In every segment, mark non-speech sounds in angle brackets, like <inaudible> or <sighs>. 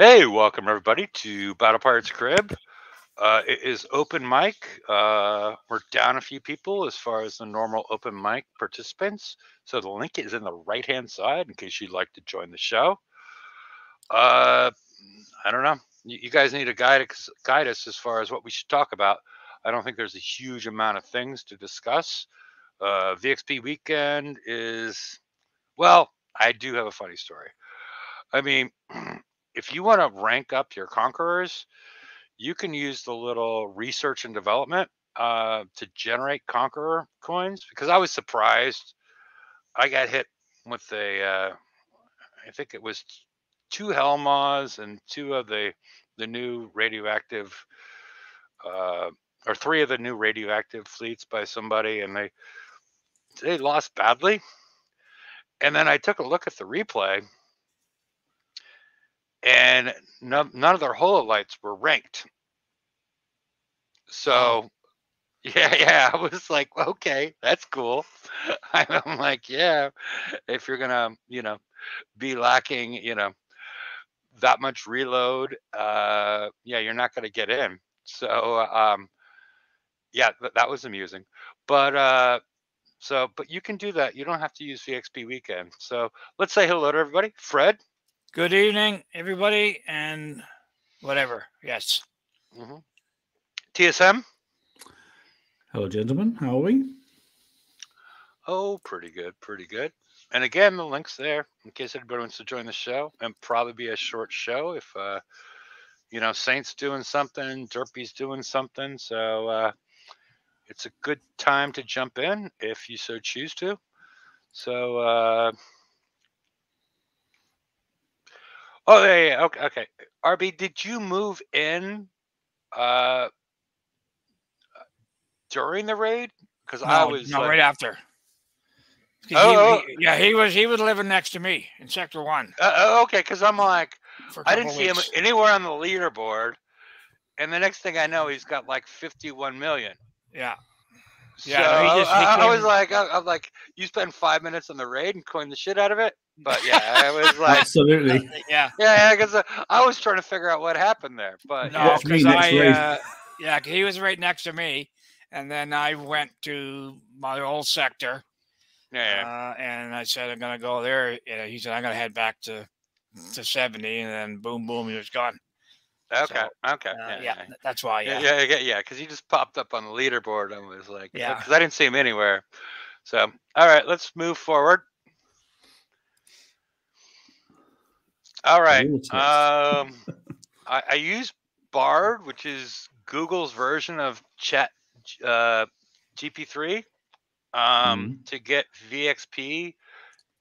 Hey, welcome everybody to Battle Pirates Crib. Uh, it is open mic. Uh, we're down a few people as far as the normal open mic participants. So the link is in the right hand side in case you'd like to join the show. Uh, I don't know. You, you guys need to guide guide us as far as what we should talk about. I don't think there's a huge amount of things to discuss. Uh, VXP weekend is, well, I do have a funny story. I mean, <clears throat> if you want to rank up your conquerors, you can use the little research and development uh, to generate conqueror coins. Because I was surprised, I got hit with a, uh, I think it was two Helmas and two of the the new radioactive, uh, or three of the new radioactive fleets by somebody, and they they lost badly. And then I took a look at the replay and none, none of their hololites were ranked. So, <laughs> yeah, yeah, I was like, okay, that's cool. <laughs> I'm like, yeah, if you're gonna, you know, be lacking, you know, that much reload, uh, yeah, you're not gonna get in. So, um, yeah, th- that was amusing. But uh, so, but you can do that. You don't have to use VXP weekend. So let's say hello to everybody. Fred. Good evening, everybody, and whatever. Yes. Mm-hmm. TSM. Hello, gentlemen. How are we? Oh, pretty good, pretty good. And again, the link's there in case anybody wants to join the show. And probably be a short show if, uh, you know, Saint's doing something, Derpy's doing something. So uh, it's a good time to jump in if you so choose to. So uh, Oh yeah, yeah, okay, okay. RB, did you move in uh during the raid? Because I was no, like, right after. 'Cause he- Oh, he- yeah, he was he was living next to me in Sector One. uh, uh, okay, because I'm like, I didn't see him anywhere on the leaderboard, and the next thing I know, he's got like 51 million. Yeah, So Yeah, no, he just- I, I was like, I, I'm like, you spend five minutes on the raid and coin the shit out of it. But yeah, I was <laughs> like, Absolutely. yeah. yeah, because uh, I was trying to figure out what happened there. But No, yeah, because I raid. uh, yeah, 'cause he was right next to me, and then I went to my old sector, yeah, uh, and I said I'm gonna go there. And he said I'm gonna head back to to 70, and then boom, boom, he was gone. yeah. okay, okay, Uh, yeah, yeah, yeah. that's why. Yeah, Yeah, yeah, yeah, yeah. Because he just popped up on the leaderboard and was like, Yeah. because I didn't see him anywhere. So, all right, let's move forward. All right. Um, <laughs> I, I use Bard, which is Google's version of Chat uh, GP3, um, to get VXP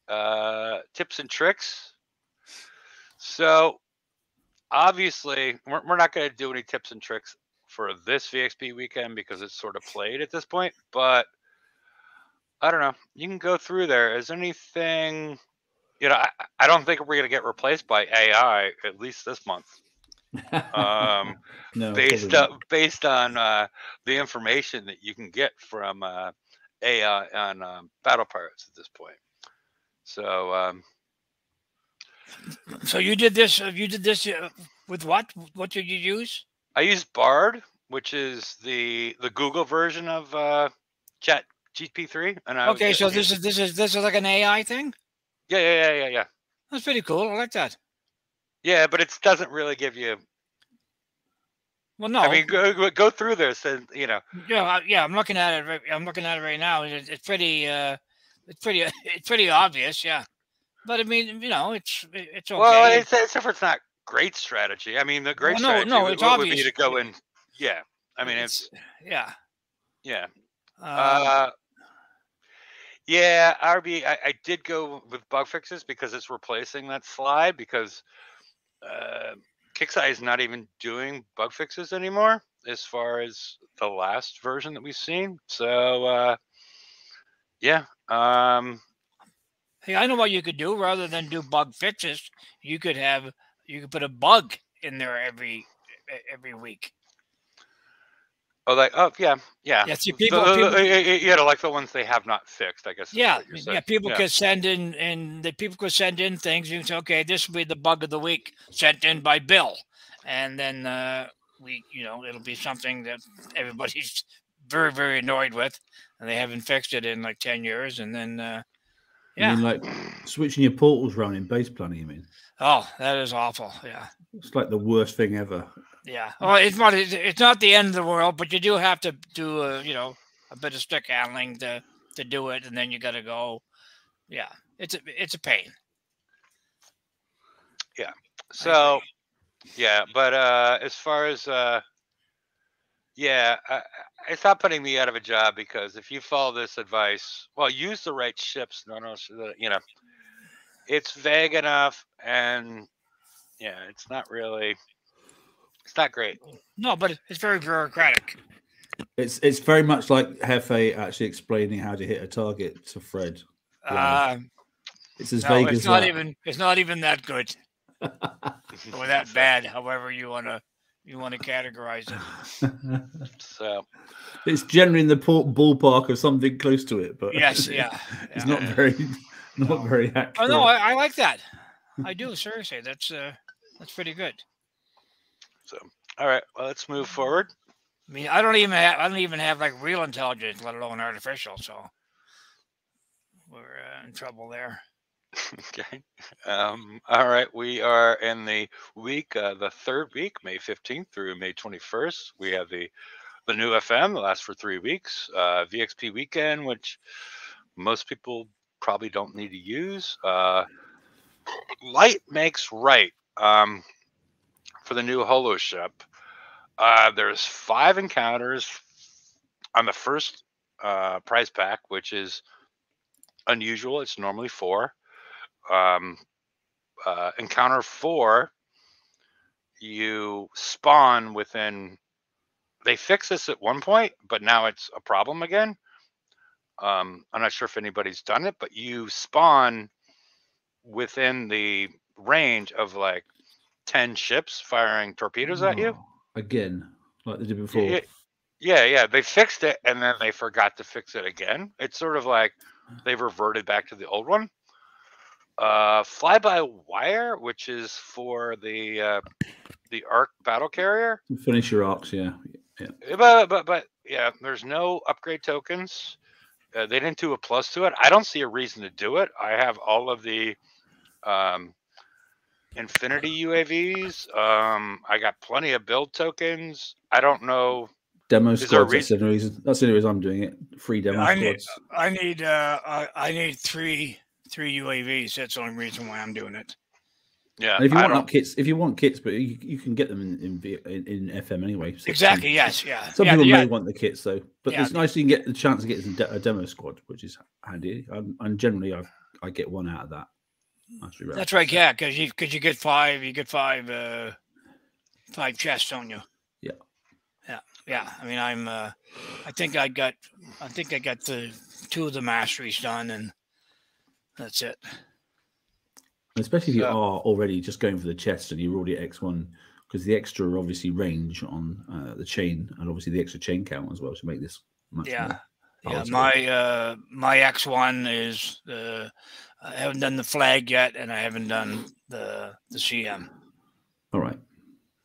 uh, tips and tricks. So, obviously, we're, we're not going to do any tips and tricks for this VXP weekend because it's sort of played at this point. But I don't know. You can go through there. Is there anything? You know, I, I don't think we're going to get replaced by AI at least this month, um, <laughs> no, based probably on based on uh, the information that you can get from uh, AI on um, Battle Pirates at this point. So um, So you did this. uh, You did this uh, with what? What did you use? I use Bard, which is the the Google version of uh, Chat GP3. And I was Okay, so using- this is this is this is like an AI thing. Yeah, yeah, yeah, yeah, yeah. That's pretty cool. I like that. Yeah, but it doesn't really give you. Well, no, I mean, go, go- through this, and you know, yeah, I- yeah. I'm looking at it. Right, I'm looking at it right now. It's, it's pretty. Uh, it's pretty. <laughs> It's pretty obvious. Yeah, but I mean, you know, it's it's okay. well, it's, except for it's not great strategy. I mean, the great Well, no, strategy no, it's would- would be to go in. Yeah, I mean, it's yeah. yeah. Uh, Uh, yeah, RB. I, I did go with bug fixes because it's replacing that slide because uh, Kixeye is not even doing bug fixes anymore as far as the last version that we've seen. So uh, yeah, um, hey, I know what you could do. Rather than do bug fixes, you could have you could put a bug in there every every week. Oh, like oh yeah, yeah. Yeah, see, The- people, the- people the- yeah, yeah, yeah, like the ones they have not fixed. I guess. yeah, yeah, people Yeah. could send in, and the people could send in things. You can say, okay, this will be the bug of the week sent in by Bill, and then uh, we, you know, it'll be something that everybody's <laughs> very, very annoyed with, and they haven't fixed it in like ten years, and then, uh, You yeah, mean like switching your portals around in base planning, you mean? oh, that is awful. Yeah, It's like the worst thing ever. Yeah. <laughs> Well, it's not, it's- not the end of the world, but you do have to do, a, you know, a bit of stick handling to to do it, and then you got to go. Yeah, it's a, it's a pain. Yeah. So, yeah, but uh, as far as uh, yeah, I, it's not putting me out of a job because if you follow this advice, well, use the right ships. No, no, you know, it's vague enough, and yeah, it's not really, it's not great. No, but it's very bureaucratic. It's it's very much like Hefe actually explaining how to hit a target to Fred. Yeah. Uh, It's as no, vague it's as not that. even. It's not even that good <laughs> or that bad. However you wanna you wanna categorize it. <laughs> So, it's generally in the port ballpark of something close to it, but Yes, <laughs> yeah. it's yeah. not very not No. very accurate. Oh no, I, I like that. I do seriously. That's uh, that's pretty good. So all right, well, let's move forward. I mean, I don't even have. I don't even have like real intelligence, let alone artificial. So we're uh, in trouble there. <laughs> Okay. Um, all right. We are in the week, uh, the third week, May 15th through May 21st. We have the the new FM that lasts for three weeks. Uh, VXP weekend, which most people probably don't need to use. Uh, light makes right um, for the new Holo ship. Uh, there's five encounters on the first uh, prize pack, which is unusual. It's normally four um, uh, encounter four, you spawn within. They fix this at one point, but now it's a problem again. Um, I'm not sure if anybody's done it, but you spawn within the range of like 10 ships firing torpedoes at you. Oh, again, like they did before. y- Yeah, yeah, they fixed it and then they forgot to fix it again. It's sort of like they've reverted back to the old one. Uh, fly by wire, which is for the uh, the arc battle carrier. Finish your arcs, yeah. yeah But but but yeah, there's no upgrade tokens. Uh, they didn't do a plus to it. I don't see a reason to do it. I have all of the um, Infinity UAVs. Um, I got plenty of build tokens. I don't know. Demo Is there squads. That's the only reason. That's the only reason I'm doing it. Free demo I need. I need, uh, I, I need three, three UAVs. That's the only reason why I'm doing it. Yeah, And if you I want up kits, if you want kits, but you, you can get them in in, in, in FM anyway. 16. Exactly. Yes. Yeah. Some yeah, people yeah. may want the kits though, but Yeah. it's nice you can get the chance to get some de- a demo squad, which is handy. And, and generally, I I get one out of that. That's, really. That's right. Yeah, because you because you get five, you get five, uh, five chests, don't you? Yeah. Yeah. Yeah. I mean, I'm. Uh, I think I got. I think I got the two of the masteries done, and that's it. Especially if you So- are already just going for the chest and you're already at X1, because the extra obviously range on uh, the chain and obviously the extra chain count as well to make this much Yeah. Yeah, my uh my X one is uh I haven't done the flag yet, and I haven't done the the CM. All right.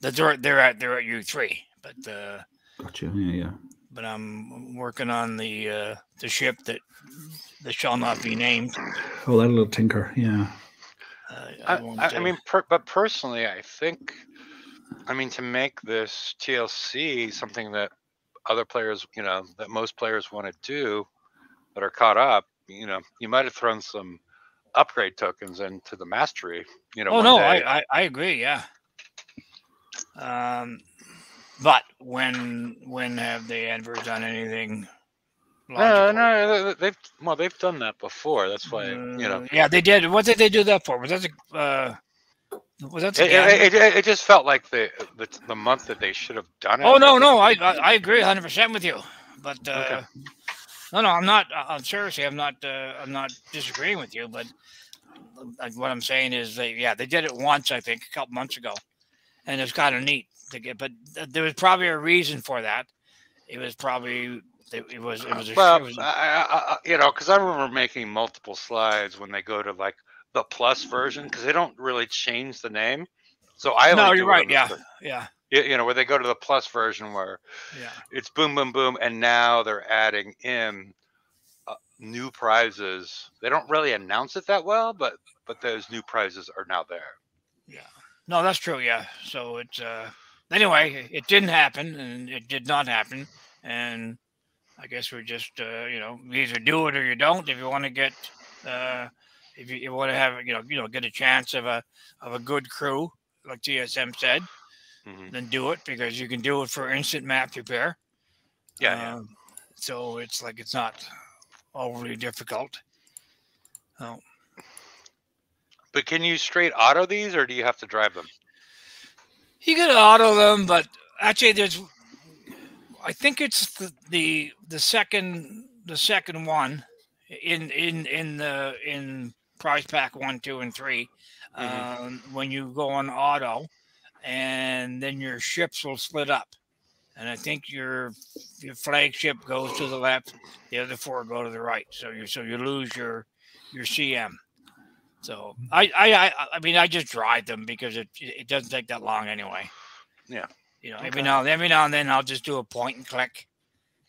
The they're they're at they're at U three, but uh Gotcha. Yeah, yeah. but I'm working on the uh the ship that that shall not be named. Oh, that little tinker. Yeah. Uh, I, won't, I, I mean, per, but personally, I think, I mean, to make this TLC something that other players, you know, that most players want to do, that are caught up, you know, you might have thrown some upgrade tokens into the mastery. You know, oh one no. I, I I agree. Yeah. Um, but when when have they ever done anything? no, logical? no, they- they- they've well, they've done that before. That's why, you know, Uh, yeah, they did. What did they do that for? Was that the, uh, was that the it, it, it, it just felt like the, the the month that they should have done it. oh no, no, I I, I agree 100 percent with you. But uh, Okay. No, no, I'm not. uh, I'm seriously, I'm not. Uh, I'm not disagreeing with you. But like what I'm saying is, they yeah, they did it once, I think, a couple months ago, and it's kind of neat to get. But th- there was probably a reason for that, it was probably it, it was it was a, Well, it was a- I, I, you know, because I remember making multiple slides when they go to like the plus version because they don't really change the name. So I no, you're right. Yeah, yeah, you, you know, where they go to the plus version where yeah. it's boom, boom, boom, and now they're adding in uh, new prizes. They don't really announce it that well, but but those new prizes are now there. Yeah. No, that's true. Yeah. So it's uh anyway, it didn't happen and it did not happen. And I guess we're just uh, you know, either do it or you don't. If you want to get uh if you, you want to have you know, you know, get a chance of a of a good crew, like TSM said, Mhm. then do it because you can do it for instant map repair. Yeah, yeah. Um, so it's like it's not overly difficult. Oh, But can you straight auto these, or do you have to drive them? You can auto them, but actually, there's. I think it's the the, the second the second one in in in the in prize pack one, two, and 3 Mhm. Um, when you go on auto, and then your ships will split up, and I think your your flagship goes to the left, the other four go to the right. So you so you lose your your CM. So I I I, I mean I just drive them because it it doesn't take that long anyway. Yeah. You know, Okay. every now every now and then I'll just do a point and click,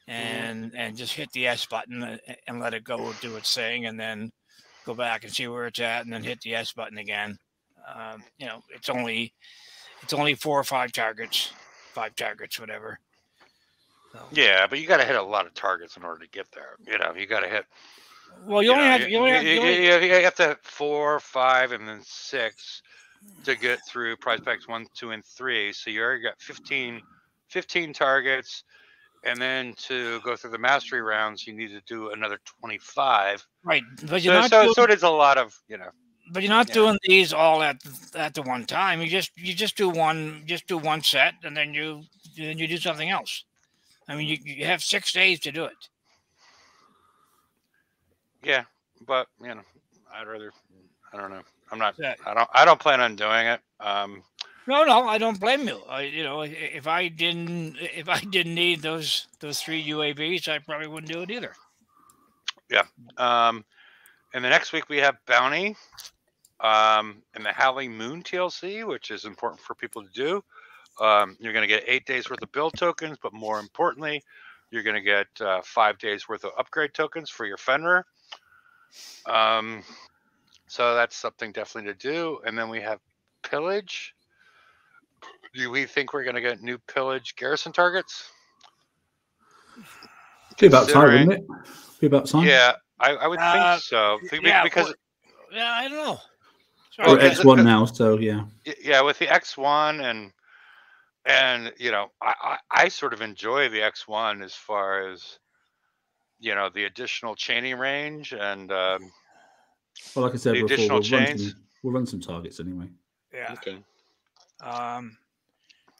and and just hit the S button and, and let it go do its thing, and then go back and see where it's at, and then hit the S button again. Um, you know, it's only it's only four or five targets, five targets, whatever. So, Yeah, but you got to hit a lot of targets in order to get there. You know, you got to hit. Well, you, only know, have you only have, you only, you- you have to four, five, and then six to get through prize packs one, two, and three. So you already got 15, 15 targets. And then to go through the mastery rounds, you need to do another 25. right, but you're So, not so, doing, so it is a lot of, you know, but you're not yeah. doing these all at at the one time. You just you just do one just do one set, and then you then you do something else. I mean, you, you have six days to do it. yeah. But, you know, I'd rather, I don't know. I'm not. I don't, I don't plan on doing it. Um, No, no, I don't blame you. I, you know, if I didn't, if I didn't need those those three UAVs, I probably wouldn't do it either. Yeah. Um, and the next week we have Bounty, um, and the Howling Moon TLC, which is important for people to do. Um, you're going to get eight days worth of build tokens, but more importantly, you're going to get uh, five days worth of upgrade tokens for your Fenrir. Um, so that's something definitely to do. And then we have Pillage. Do we think we're going to get new Pillage garrison targets? Be about time, Considering- wouldn't it? Be about time. Yeah, I, I would Uh, think so. Be- be- yeah, because well, Yeah, I don't know. Or Sorry, it's- X one now, so yeah. yeah with the x1 and and you know I, I i sort of enjoy the x1 as far as you know the additional chaining range and um Well, like I said The before, additional we'll run, some, we'll run some targets anyway. yeah. okay. Um,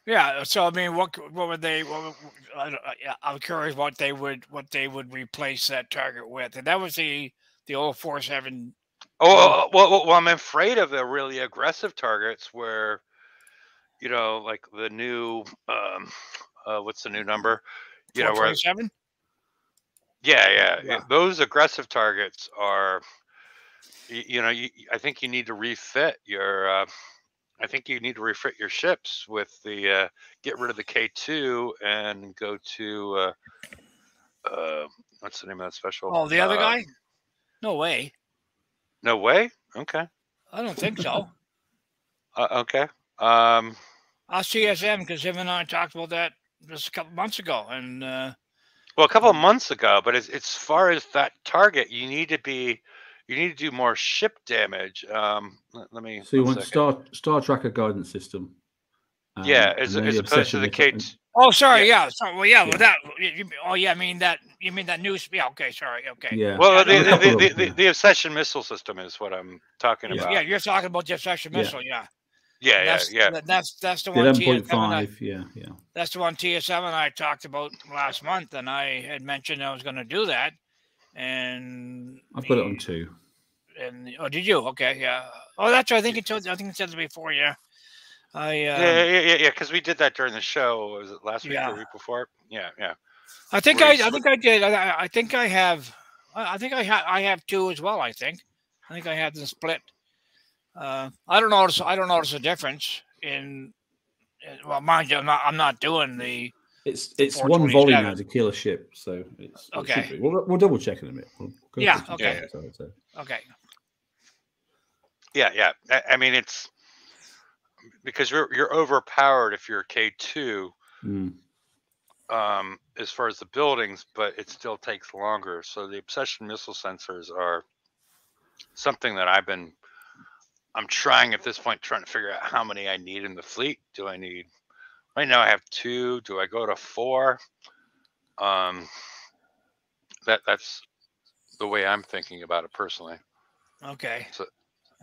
yeah. So I mean, what what would they? What, I don't, I- yeah, I'm curious what they would what they would replace that target with, and that was the the old four seven. Oh well, well, well i'm afraid of the really aggressive targets where you know like the new um uh what's the new number you know where seven. Yeah, yeah, Yeah. yeah. Those aggressive targets are, you, you know, you, I think you need to refit your. Uh, I think you need to refit your ships with the uh, get rid of the K two and go to uh, uh, what's the name of that special? Oh, the other Uh, guy? No way. No way. Okay. I don't think so. <laughs> Uh, okay. Um, I'll CSM because him and I talked about that just a couple months ago, and uh, well, a couple of months ago, but as, as far as that target, you need to be, you need to do more ship damage. Um, let, let me. So you want second. Star Star Tracker guidance system. um, Yeah, and as, then as the opposed to obsession the with- K. and- oh, sorry, yeah, sorry, well, yeah, Yeah. well, that. You, you- oh, yeah, I mean that. You mean that news? Yeah, okay, sorry, okay. Yeah. Well, the, Yeah, the, the, <laughs> the, the obsession missile system is what I'm talking Yeah. about. Yeah, you're talking about the obsession missile, yeah. yeah, yeah, that's, yeah. That's that's the The one. eleven TSM point and I- Yeah, yeah. that's the one TSM and I talked about last month, and I had mentioned I was going to do that, and I've got it on the- two. And oh, did you? Okay, yeah. Oh, that's right. I think it told. I think it said it before. Yeah. I. Um, yeah, yeah, yeah, yeah, because we did that during the show. Was it last week Yeah. or week before? Yeah, yeah. I think Where I, you I think I did. I, I- I think I have. I I think I have. I have two as well. I think. I think I have them split. Uh, I don't notice. I don't notice a difference in. in- Well, mind you, I'm not. I'm not doing the. It's it's one volley 427. now to kill a ship, so it's Okay. should be. We'll, we'll double check in a minute. We'll Yeah, okay. it, so- so- Okay. Yeah, yeah. I, I mean, it's because you're you're overpowered if you're K two Mm. um, as far as the buildings, but it still takes longer. So the obsession missile sensors are something that I've been. I'm trying at this point, trying to figure out how many I need in the fleet. Do I need? Right now, I have two. Do I go to four? Um, that that's the way I'm thinking about it personally. Okay. So-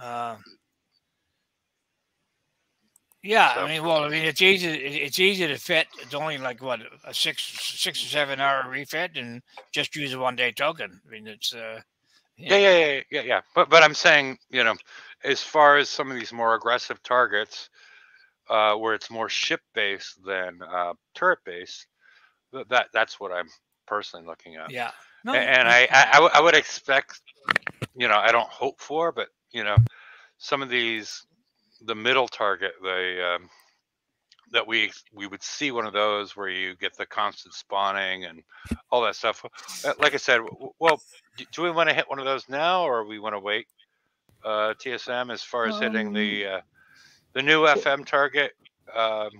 Uh, yeah, So- I mean, well, I mean, it's easy. It's easy to fit. It's only like what a six, six or seven hour refit, and just use a one day token. I mean, it's uh, Yeah, yeah, yeah, yeah, yeah. But but I'm saying, you know, as far as some of these more aggressive targets, uh, where it's more ship based than uh, turret based, th- that that's what I'm personally looking at. yeah. No, and I I, I I would expect, you know, I don't hope for, but you know, some of these, the middle target, the um, that we we would see one of those where you get the constant spawning and all that stuff. Uh, Like I said, well, do we want to hit one of those now, or we want to wait? Uh, TSM as far as hitting the uh, the new FM target. Um,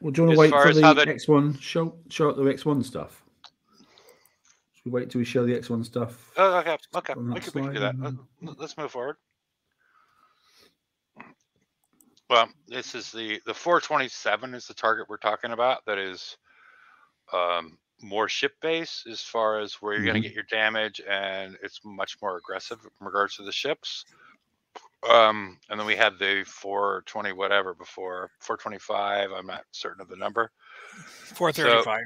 Well, do you want As to wait for the how the- X1 show show up the X1 stuff? Should we wait till we show the X1 stuff? oh, okay, okay, we that can, we can do that. and Let- then- let- Let's move forward. Well, this is the the 427 is the target we're talking about. That is um, more ship base as far as where you're going Mhm. to get your damage, and it's much more aggressive in regards to the ships. Um, and then we had the 420 whatever before 425. I'm not certain of the number. four thirty five.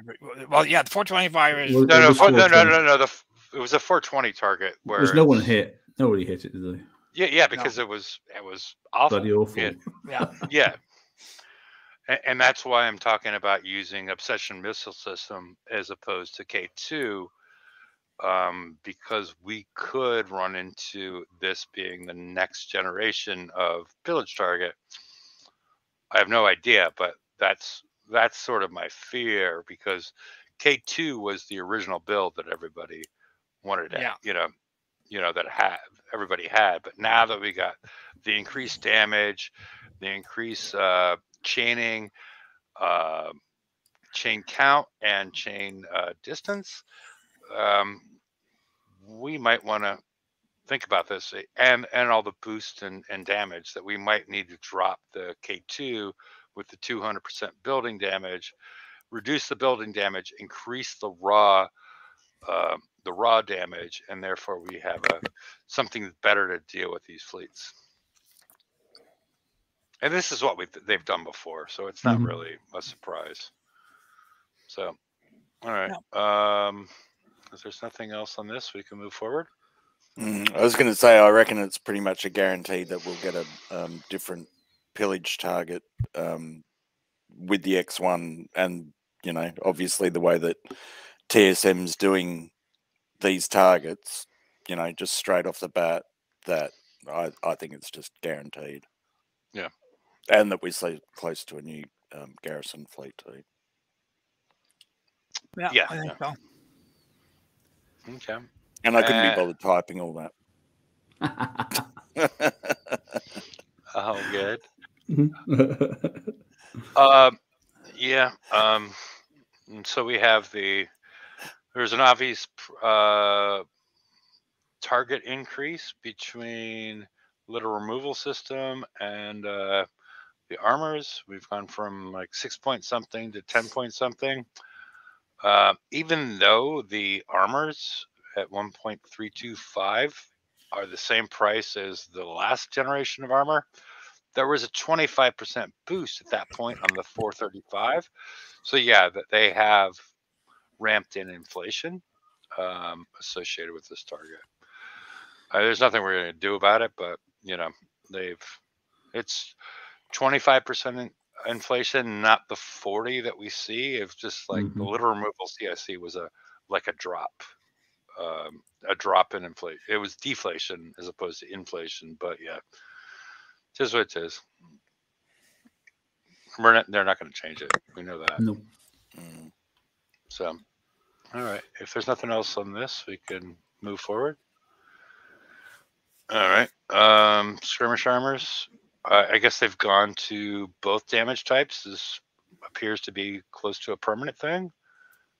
Well, yeah, the four twenty five is. No, no, no, no, no, no. The it was a 420 target where There's no one hit. Nobody hit it, did they? Yeah, yeah, because it was it was awful. Bloody awful. Yeah. yeah. <laughs> Yeah. And, and that's why I'm talking about using Obsession Missile System as opposed to K2, um, because we could run into this being the next generation of pillage target. I have no idea, but that's that's sort of my fear because K2 was the original build that everybody wanted to, Yeah. you know, you know that had everybody had. But now that we got the increased damage, the increased uh, chaining, uh, chain count, and chain uh, distance, um, we might want to think about this eh, and and all the boost and, and damage that we might need to drop the K2 with the 200% building damage, reduce the building damage, increase the raw uh, the raw damage, and therefore we have a something better to deal with these fleets. And this is what we they've done before, so it's not Mhm. really a surprise. So, all right. Um, if there's nothing else on this, we can move forward. Mm, I was going to say, I reckon it's pretty much a guarantee that we'll get a um, different pillage target um, with the X1, and you know, obviously the way that TSM's doing these targets, you know, just straight off the bat, that I, I think it's just guaranteed. Yeah. and that we're so close to a new um, garrison fleet too. Yeah, Yeah, I think so. Okay. And I couldn't Uh, be bothered typing all that. <laughs> Oh, good. Mhm. <laughs> Um, yeah. Um, and so we have the there's an obvious uh, target increase between litter removal system and uh, the armors. We've gone from like six point something to ten point something. Uh, even though the armors at 1.325 are the same price as the last generation of armor, there was a 25% boost at that point on the 435. So yeah, that they have ramped in inflation um, associated with this target. Uh, there's nothing we're going to do about it, but you know they've it's 25% inflation, not the 40 that we see. It's just like the Mhm. litter removal CIC was a like a drop, um, a drop in inflation. It was deflation as opposed to inflation. But yeah, it is what it is. We're not, they're not going to change it. We know that. Nope. Mm. So, all right. If there's nothing else on this, we can move forward. All right. Um, skirmish armors. Uh, I guess they've gone to both damage types. This appears to be close to a permanent thing,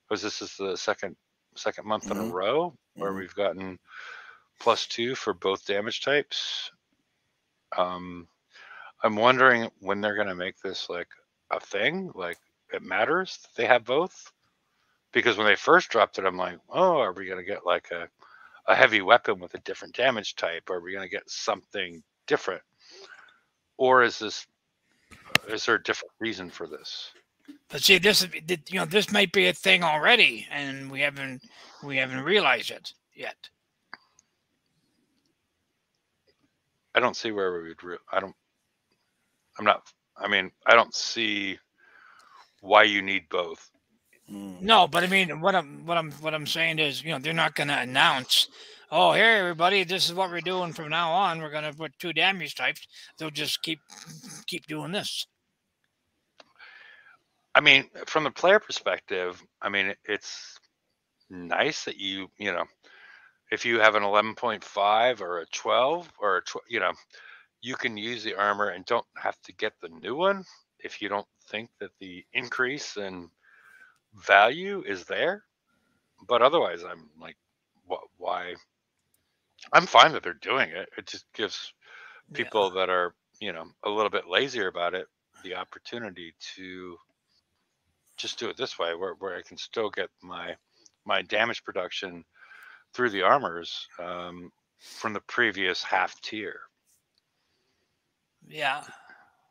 because this is the second second month in a Mhm. row where Mhm. we've gotten plus two for both damage types. Um, I'm wondering when they're going to make this like a thing, like it matters they have both. Because when they first dropped it, I'm like, oh, are we going to get like a, a heavy weapon with a different damage type? Are we going to get something different? Or is this, is there a different reason for this? But see, this is you know this might be a thing already, and we haven't we haven't realized it yet. I don't see where we would, re- I don't, I'm not, I mean, I don't see why you need both. Mm. No, but I mean, what I'm what I'm what I'm saying is, you know, they're not going to announce, "Oh, here, everybody, this is what we're doing from now on. We're going to put two damage types." They'll just keep keep doing this. I mean, from the player perspective, I mean, it's nice that you, you know, if you have an 11.5 or a 12 or a, tw- you know, you can use the armor and don't have to get the new one if you don't think that the increase in value is there. But otherwise, I'm like, what? Why? I'm fine that they're doing it. It just gives Yeah. people that are, you know, a little bit lazier about it the opportunity to just do it this way where, where I can still get my my damage production through the armors um, from the previous half tier. Yeah,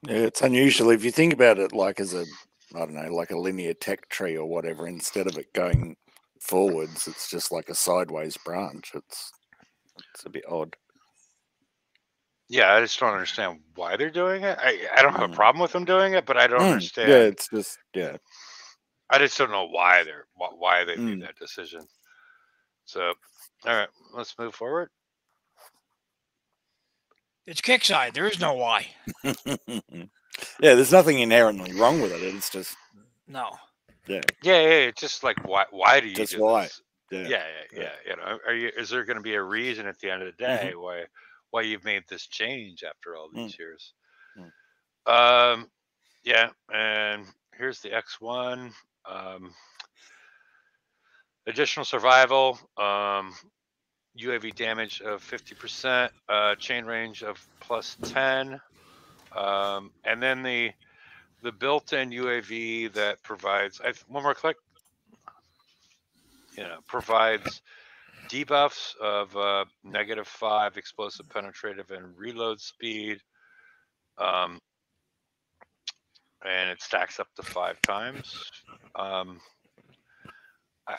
Yeah, it's unusual if you think about it like as a, I don't know, like a linear tech tree or whatever. Instead of it going forwards, it's just like a sideways branch. It's it's a bit odd. Yeah, I just don't understand why they're doing it. I, I don't have a Mm. problem with them doing it, but I don't Mm, understand. Yeah, it's just yeah. I just don't know why they're why they made Mm. that decision. So, all right, let's move forward. it's Kixeye. There is no why. <laughs> yeah, there's nothing inherently wrong with it. It's just No. Yeah, yeah, it's just like why why do you Just do why. this? yeah. yeah, yeah, yeah. yeah. You know, are you? Is there going to be a reason at the end of the Mhm. day why why you've made this change after all Mm. these years? Mm. Um, yeah, and here's the X one. Um, additional survival. Um, UAV damage of fifty percent. Uh, chain range of plus ten. Um, and then the the built-in UAV that provides I, one more click you know, provides debuffs of uh, negative five explosive penetrative and reload speed. Um, and it stacks up to five times. Um, I,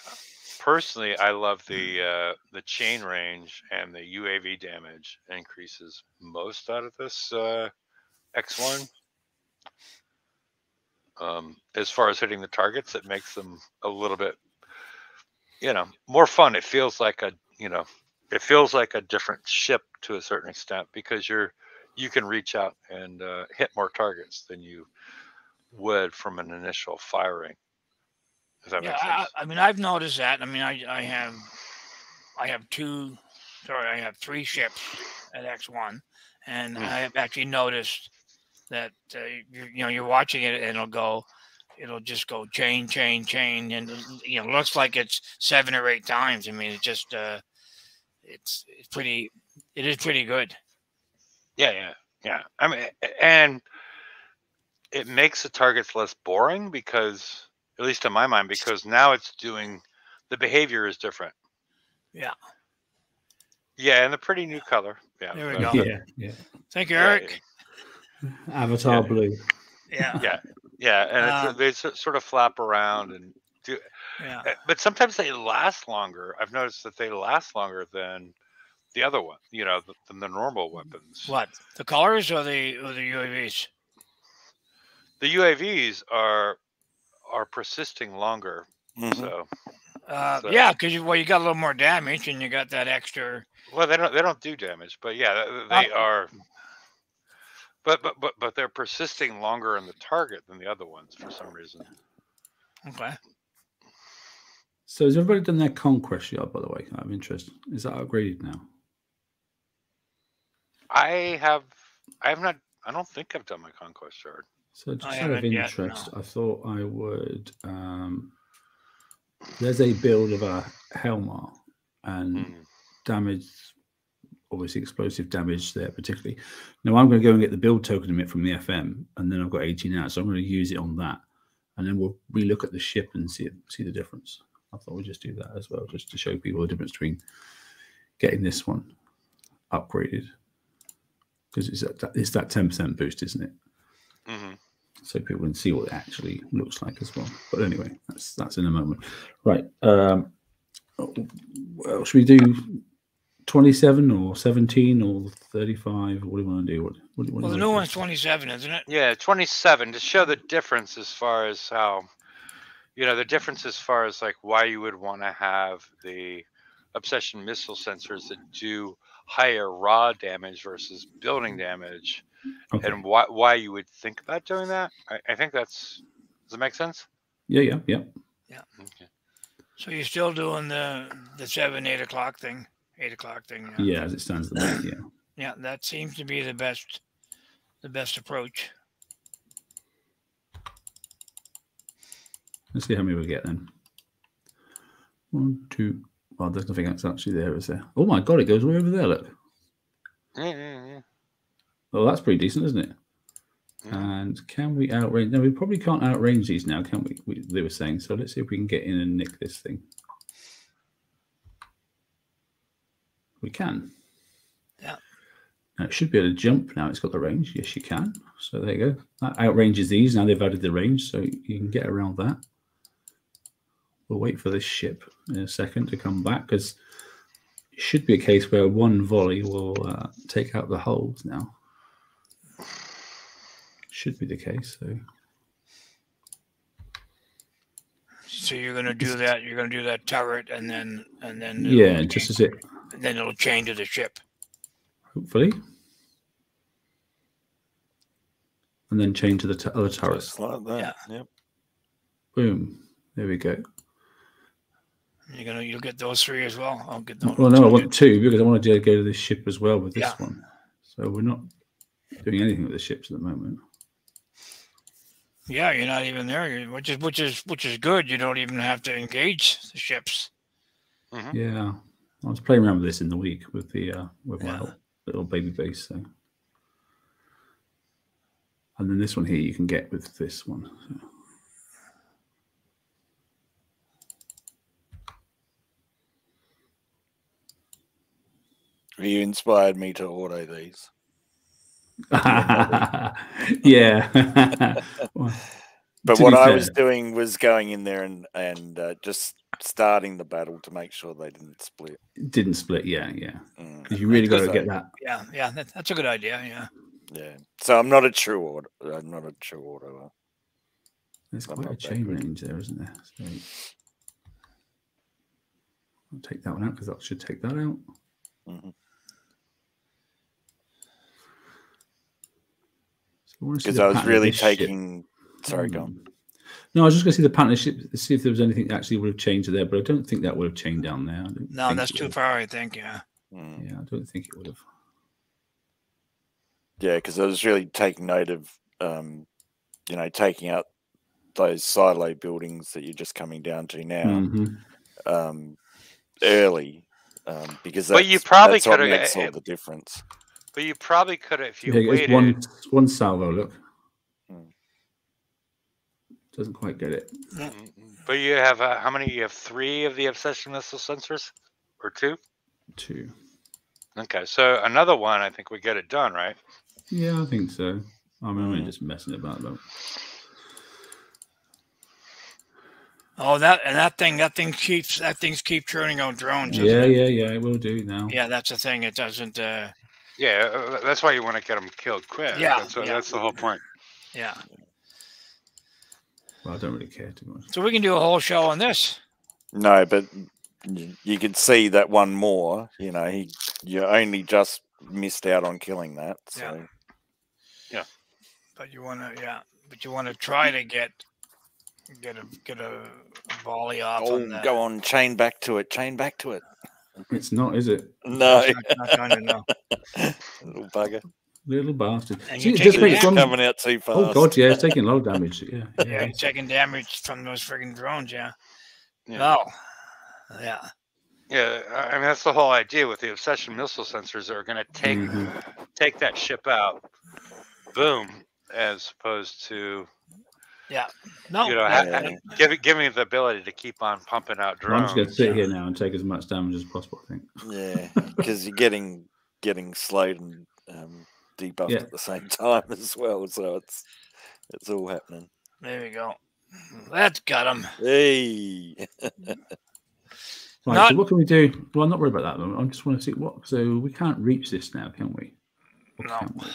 personally, I love the uh, the chain range and the UAV damage increases most out of this uh, X1. Um, as far as hitting the targets, it makes them a little bit you know more fun it feels like a you know it feels like a different ship to a certain extent because you're you can reach out and uh, hit more targets than you would from an initial firing if that Yeah, makes I, sense I mean, I've noticed that. I mean, I I have I have two, sorry, I have three ships at X one, and Hmm. I have actually noticed that uh, you you know you're watching it and it'll go, it'll just go chain chain chain, and you know looks like it's seven or eight times. I mean, it just uh, it's it's pretty, it is pretty good. yeah yeah yeah i mean and it makes the targets less boring because at least in my mind because now it's doing the behavior is different Yeah. yeah and a pretty new color yeah There we go. Yeah, yeah. Thank you, Yeah, Eric. Avatar Yeah. blue. Yeah, Yeah. yeah and Uh, it's, they sort of flap around and do yeah. Uh, but sometimes they last longer. I've noticed that they last longer than the other one, you know, than the normal weapons. What the colors or the or the UAVs? The the UAVs are are persisting longer. Mhm. So Uh, So- yeah, because you, well, you got a little more damage, and you got that extra. well, they don't they don't do damage, but yeah, th- they are. But but but but they're persisting longer in the target than the other ones for some reason. Okay. So has everybody done their conquest yet? By the way, I'm interest, Is that upgraded now? I have I have not. I don't think I've done my conquest shard. So just I out of haven't yet, interest, no. I thought I would. Um, there's a build of a Helmar and Mm. damage, obviously explosive damage there particularly. Now I'm going to go and get the build token emit from the FM, and then I've got 18 out, so I'm going to use it on that, and then we'll relook at the ship and see see the difference. I thought we'd just do that as well, just to show people the difference between getting this one upgraded because it's that it's that 10% boost, isn't it? hmm so people can see what it actually looks like as well. But anyway, that's that's in a moment. Right. Um, well, should we do twenty-seven or seventeen or thirty-five? What do you want to do? What, what, what do Well, the new one's 27, isn't it? Yeah, 27 to show the difference as far as how, you know, the difference as far as like why you would want to have the obsession missile sensors that do higher raw damage versus building damage. Okay. and why why you would think about doing that. I, I think that's does it make sense? yeah Yeah, yeah, yeah. Okay. So you're still doing the the seven, eight o'clock thing, eight o'clock thing. Yeah. Yeah, as it stands at the moment. Yeah. Yeah, that seems to be the best, the best approach. Let's see how many we get then. One, two. Oh, there's nothing else actually there, is there? Oh my god, it goes way over there. Look. Yeah, yeah, yeah. Oh, that's pretty decent, isn't it? Yeah. And can we outrange? No, we probably can't outrange these now, can we? we? They were saying. So let's see if we can get in and nick this thing. We can. Yeah. Now it should be able to jump now. It's got the range. Yes, you can. So there you go. That outranges these. Now they've added the range, so you can get around that. We'll wait for this ship in a second to come back because it should be a case where one volley will uh, take out the hulls now. Should be the case. So So you're gonna do that. You're gonna do that turret, and then and then yeah, just as it then it'll change to the ship. hopefully, and then change to the t- other turrets. Just like that. Yep. Boom. There we go. You're gonna you'll get those three as well. I'll get those. Well, no, I want two because I want to go to this ship as well with this Yeah. one. So we're not doing anything with the ships at the moment. Yeah, you're not even there, you- which is which is which is good. You don't even have to engage the ships. Mm-hmm. Yeah, I was playing around with this in the week with the uh, with my Yeah. little, baby base. So, and then this one here you can get with this one. So. You inspired me to order these. <laughs> yeah. <laughs> <laughs> Well, But what I fair- was doing was going in there and and uh, just starting the battle to make sure they didn't split. didn't split. Yeah, yeah. Mm, you really got to get that. Yeah, yeah, that, that's a good idea. Yeah, yeah. So I'm not a true order. I'm not a true order. There's I'm quite a not chain good. range there, isn't there? So I'll take that one out because that should take that out. Mhm. So I Because I was really this ship. taking. Sorry, go on. Hmm. No, I was just going to see the partnership, see if there was anything that actually would have changed there, but I don't think that would have changed down there. No, that's too far. I think. Yeah, Mm. Yeah, I don't think it would have. Yeah, because I was really taking note of, um, you know, taking out those silo buildings that you're just coming down to now Mhm. um, early, um, because But that's, you probably that's what coulda- makes all the difference. But you probably could have if you Yeah, it's waited. one one salvo. Look, Hmm. Doesn't quite get it. But you have uh, how many? You have three of the obsession missile sensors, or two? Two. Okay, so another one. I think we get it done, right? Yeah, I think so. I'm only Mm. just messing about though. Oh, that and that thing, that thing keeps that thing's keep turning on drones. Yeah, it? yeah, yeah. It will do now. yeah. That's the thing. It doesn't. uh Yeah, uh, that's why you want to get them killed quick. Yeah, that's, yeah. that's the whole point. Yeah. Well, I don't really care too much. So we can do a whole show on this. No, but you could see that one more. You know, he you only just missed out on killing that. So Yeah. But you want to, yeah. But you want to try to get get a get a, volley off oh, on that. go on, chain back to it, chain back to it. It's not, is it? No, It's not- not going to little bugger, Little bastard. And See, you it take just it makes coming out too fast. Oh god, yeah, it's <laughs> taking a lot of damage. Yeah, Yeah, you're taking damage from those friggin' drones. Yeah. Yeah. No. Yeah. Yeah, I I mean that's the whole idea with the obsession missile sensors that are going to take Mhm. take that ship out, boom, as opposed to yeah, No. you know yeah, ha- yeah. give give me the ability to keep on pumping out drones. I'm just going to sit here now and take as much damage as possible. I think. Yeah, <laughs> because you're getting getting slowed and um, debuffed Yeah. at the same <laughs> time as well. So it's it's all happening. There we go. That's got him. Hey, <laughs> Right, Not- so what can we do? Well, I'm not worried about that. I just want to see what. So we can't reach this now, can we? Or No. can we?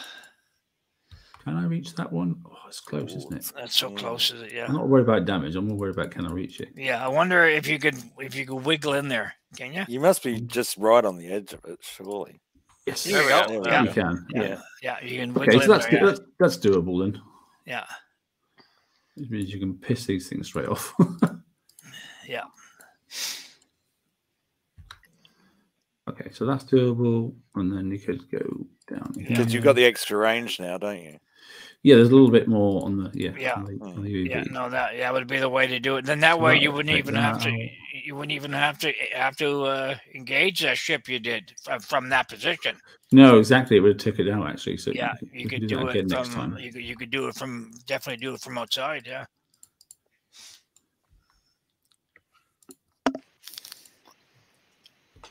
Can I reach that one? Oh, it's close, isn't it? That's so mm. close, is it? Yeah. I'm not worried about damage. I'm more worried about can I reach it. Yeah. I wonder if you could if you could wiggle in there. Can you? you must be mm. just right on the edge of it, surely. Yes, There we go. There we Yeah. you can. Yeah. Yeah. Yeah. You can wiggle Okay, so that's, there. Yeah. that's that's doable then. yeah. It means you can piss these things straight off. <laughs> Yeah. okay, so that's doable, and then you could go down. Because you've got the extra range now, don't you? Yeah, there's a little bit more on the yeah. Yeah. On the, on Mm. the Yeah, no, that yeah would be the way to do it. Then that way Well, you wouldn't take even have to that you wouldn't even have to have to uh, engage that ship you did from, from that position. No, exactly. It would have took it out actually. So Yeah, you could do, that again it next from time. you could, you could do it from definitely do it from outside. Yeah.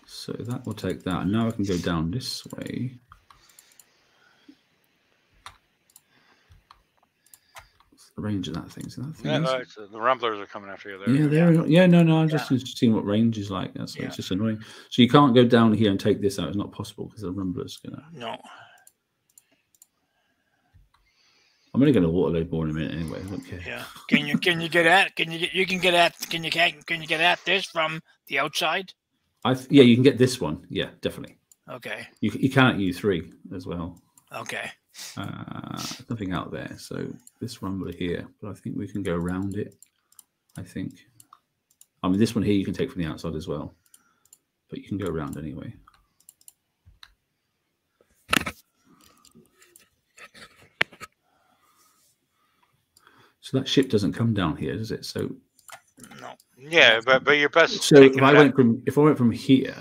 So that will take that. Now I can go down this way. What's the range of that thing? So that thing Yeah, is- no, uh, the rumblers are coming after you there. yeah, there. Yeah, no, no. I'm just just seeing what range is like. That's Yeah. it's just annoying. So you can't go down here and take this out. It's not possible because the rumbler's gonna. No. I'm only gonna water load more in a minute anyway. Okay. Yeah. Can you can you get at can you get you can get at can you can can you get at this from the outside? I yeah, you can get this one. Yeah, definitely. Okay. You you can at U three as well. Okay. Uh, nothing out there. So this rumbler here, but I think we can go around it. I think. I mean, this one here you can take from the outside as well, but you can go around anyway. So that ship doesn't come down here, does it? So, No. Yeah, but but your best. so if I out- went from if I went from here,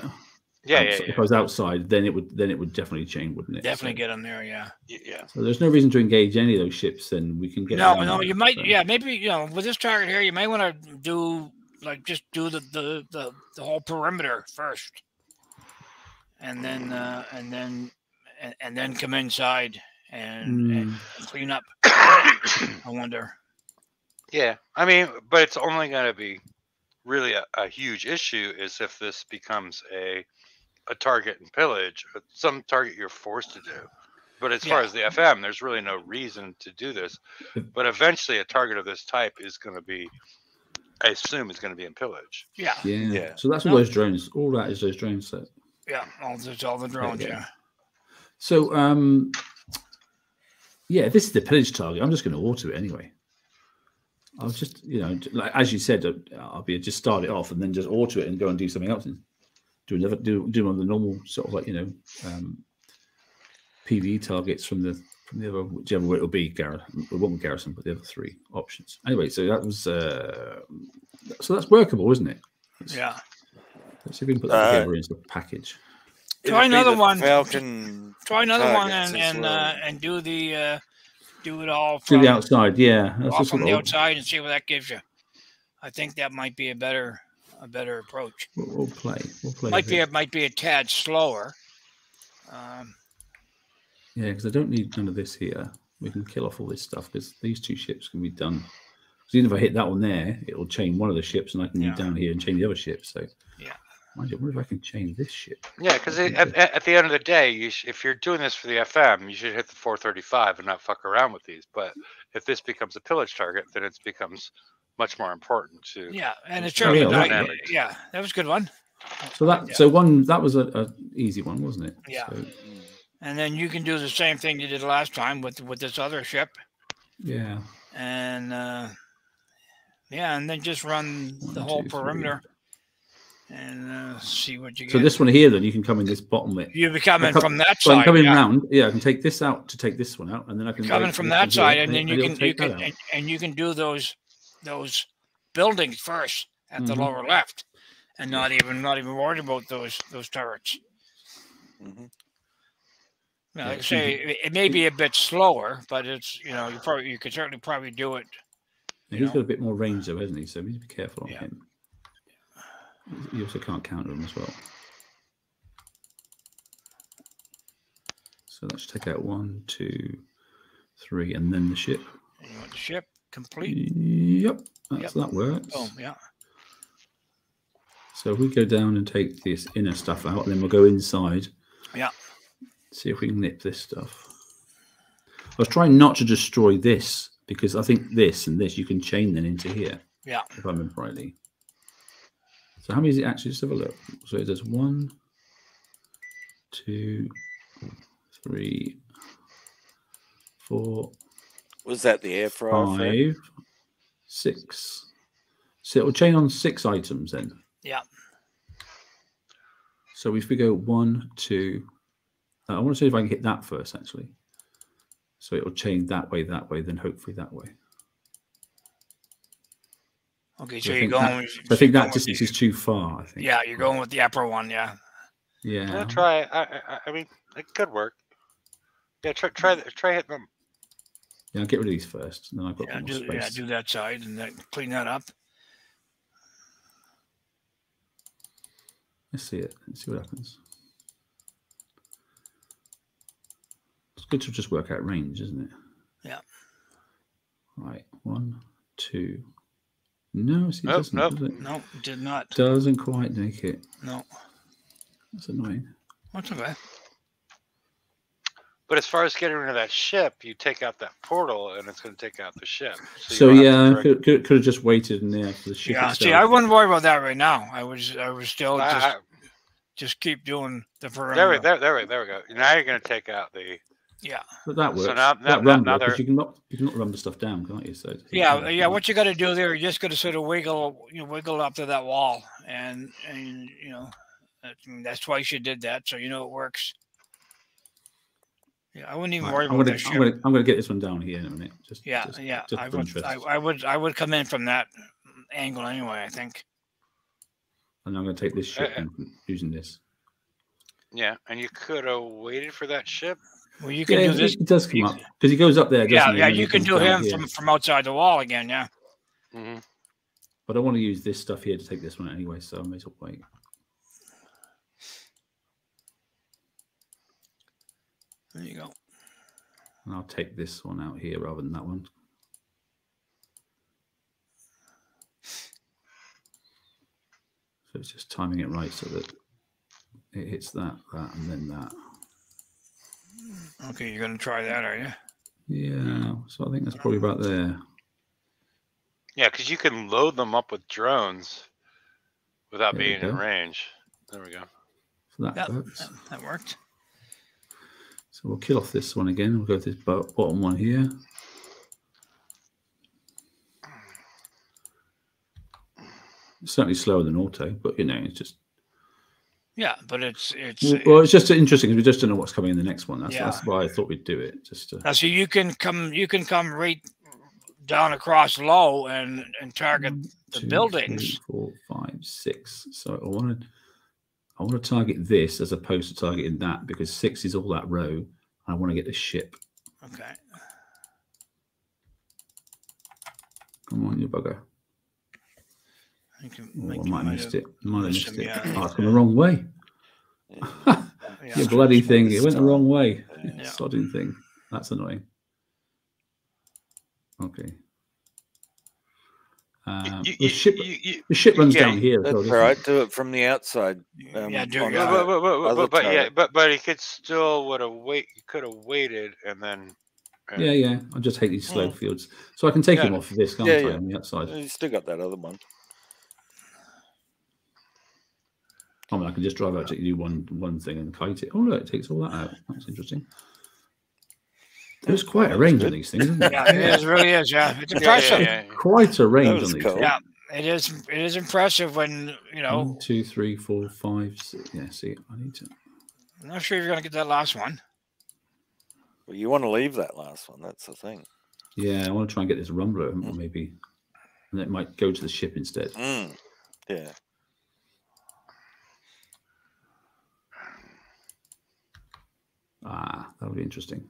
yeah, yeah, yeah, if I was outside, then it would then it would definitely chain, wouldn't it? Definitely So- get on there. Yeah. yeah. So there's no reason to engage any of those ships. Then we can get. No, around no, them, you might, so- yeah, maybe you know, with this target here, you may want to do like just do the the the, the whole perimeter first, and then uh, and then and, and then come inside and, and Mm. clean up. <coughs> I wonder. Yeah, I mean, but it's only going to be really a, a huge issue is if this becomes a a target and pillage, uh, some target you're forced to do. But as far as the FM, there's really no reason to do this. But eventually, a target of this type is going to be, I assume, is going to be in pillage. Yeah, Yeah. Yeah. So that's all No. those drones. All that is those drones. So, yeah, all the all the drones. yeah. Yeah, so um, yeah, this is the pillage target. I'm just going to auto it anyway. I'll just, you know, like as you said, uh, I'll be just start it off and then just auto it and go and do something else and do another do do one of the normal sort of like you know um, PVE targets from the from the other whichever way it'll be Garrison, it won't be Garrison, but the other three options. Anyway, so that was uh, so that's workable, isn't it? Let's, yeah. let's see if we can put that Uh, together into a package. Try another the one. Falcon. Try another one and and well. uh, and do the uh, do it all To from the outside, yeah. That's all from the outside and see what that gives you. I think that might be a better a better approach. We'll, we'll play. We'll play. Might with be it. a, might be a tad slower. Um, Yeah, because I don't need none of this here. We can kill off all this stuff because these two ships can be done. Because even if I hit that one there, it will chain one of the ships, and I can Yeah. move down here and chain the other ship. So, Yeah. mind you, I wonder if I can chain this ship. Yeah, because at, at at the end of the day, you sh- if you're doing this for the FM, you should hit the 435 and not fuck around with these. But if this becomes a pillage target, then it becomes much more important to. Yeah, and it's true. yeah, yeah, that was a good one. So that Yeah. so one that was a, a easy one, wasn't it? Yeah. So, And then you can do the same thing you did last time with with this other ship, yeah. and uh, yeah, and then just run the whole two, three. perimeter and uh, see what you get. So this one here, then you can come in this bottom bit. you'll be coming come- from that So I'm side. coming yeah. round. Yeah, I can take this out to take this one out, and then I can coming wait from that side, here, and then you can you can and, and you can do those those buildings first at the Mhm. lower left, and not even not even worried about those those turrets. Mhm. Now, Yeah, like I say, it, it may be a bit slower, but it's you know you probably you could certainly probably do it. He's know. got a bit more range though, hasn't he? So we need to be careful on Yeah. him. You also can't counter him as well. So let's take out one, two, three, and then the ship. And you want the ship complete? Yep, that's, Yep. that works. Boom, yeah. So if we go down and take this inner stuff out, and then we'll go inside. Yeah. See if we can nip this stuff. I was trying not to destroy this because I think this and this you can chain then into here. Yeah. If I remember rightly. So how many is it actually? Just have a look. So it does one, two, three, four, Was that the air fryer? Fred? five, six. So it will chain on six items then. Yeah. So if we go one, two, uh, I want to see if I can hit that first actually. So it will chain that way, that way, then hopefully that way. Okay, I so you're going. that- so I think that going distance is too far. I think. Yeah, you're going with the upper one. Yeah. Yeah. Yeah, try. I, I, I mean, it could work. Yeah, try try th- try hit them. Yeah, I'll get rid of these first. and Then I've got Yeah, more do, space. yeah, do that side and then clean that up. Let's see it. Let's see what happens. It's good to just work out range, isn't it? Yeah. Right. One, two. No, see, Nope, doesn't, nope. does it? No, did not. Doesn't quite make it. No, That's annoying. that's okay. But as far as getting rid of that ship, you take out that portal, and it's going to take out the ship. you So, don't have to yeah, could, could, could have just waited in there for the ship Yeah, itself. see, I wouldn't worry about that right now. I was, I was still I- just, I- just keep doing the perimeter. there, we, there, there, we, there we go. Now you're going to take out the. Yeah, But that works. So now- that now- now- rumble, now 'cause you can not you can not run the stuff down, can't you? So yeah, yeah. What you got to do there, you're just got to sort of wiggle, you know, wiggle up to that wall, and and you know, that, I mean, that's why she did that, so you know it works. Yeah, I wouldn't even Right, worry I'm about gonna, that ship. I'm gonna I'm gonna get this one down here in a minute. Just yeah, just, yeah. just I would. I, I would, I would come in from that angle anyway. I think. and I'm gonna take this ship Uh, uh, and using this. Yeah, and you could have waited for that ship. Well, you can Yeah, do this. it does come you- up because he goes up there. Yeah, yeah. You can do him from from outside the wall again. Yeah. hmm But I want to use this stuff here to take this one anyway, so I may as well wait. There you go. And I'll take this one out here rather than that one. So it's just timing it right so that it hits that, that, and then that. Okay, you're gonna try that, are you? Yeah, so I think that's probably about there. Yeah, because you can load them up with drones without There being in range. There we go. So that Yep, works. that, that worked. So we'll kill off this one again. We'll go to this bottom one here. It's certainly slower than auto, but you know, it's just Yeah, but it's it's. well, it's just interesting because we just don't know what's coming in the next one. That's, Yeah. that's why I thought we'd do it. Just to, Now, so you can come, you can come right down across low and and target One, the two, buildings. three, four, five, six. So I want to, I want to target this as opposed to targeting that because six is all that row. I want to get the ship. Okay. Come on, you bugger. Can Oh, I might have missed it. I might have missed it. yeah. Oh, it's gone the wrong way. yeah. <laughs> You bloody thing. It went the wrong way. Yeah. Sodding thing. That's annoying. Okay. Um, You- the, ship, you- you- the ship runs yeah, down here. That's well, all doesn't right. it? Do it from the outside. Um, yeah, do on it. the- But, but, but, but, other but, but yeah, but but he could still would have wait. He could have waited and then Yeah, yeah. I just hate these slow fields. So I can take Yeah. him off of this, can't Yeah, I, yeah. on the outside? You still got that other one. I mean, I can just drive out to do one one thing and kite it. Oh, look, it takes all that out. That's interesting. There's quite a range on these things, isn't there? Yeah, it is, really is. Yeah, <laughs> it's Yeah, impressive. yeah, yeah. Quite a range on these cool. Yeah, it is. It is impressive when you know. One, two, three, four, five, six. Yeah, see, I need to. I'm not sure if you're gonna get that last one. Well, you want to leave that last one. That's the thing. Yeah, I want to try and get this rumbler, or maybe, and it might go to the ship instead. Mm. Yeah. Ah, that would be interesting.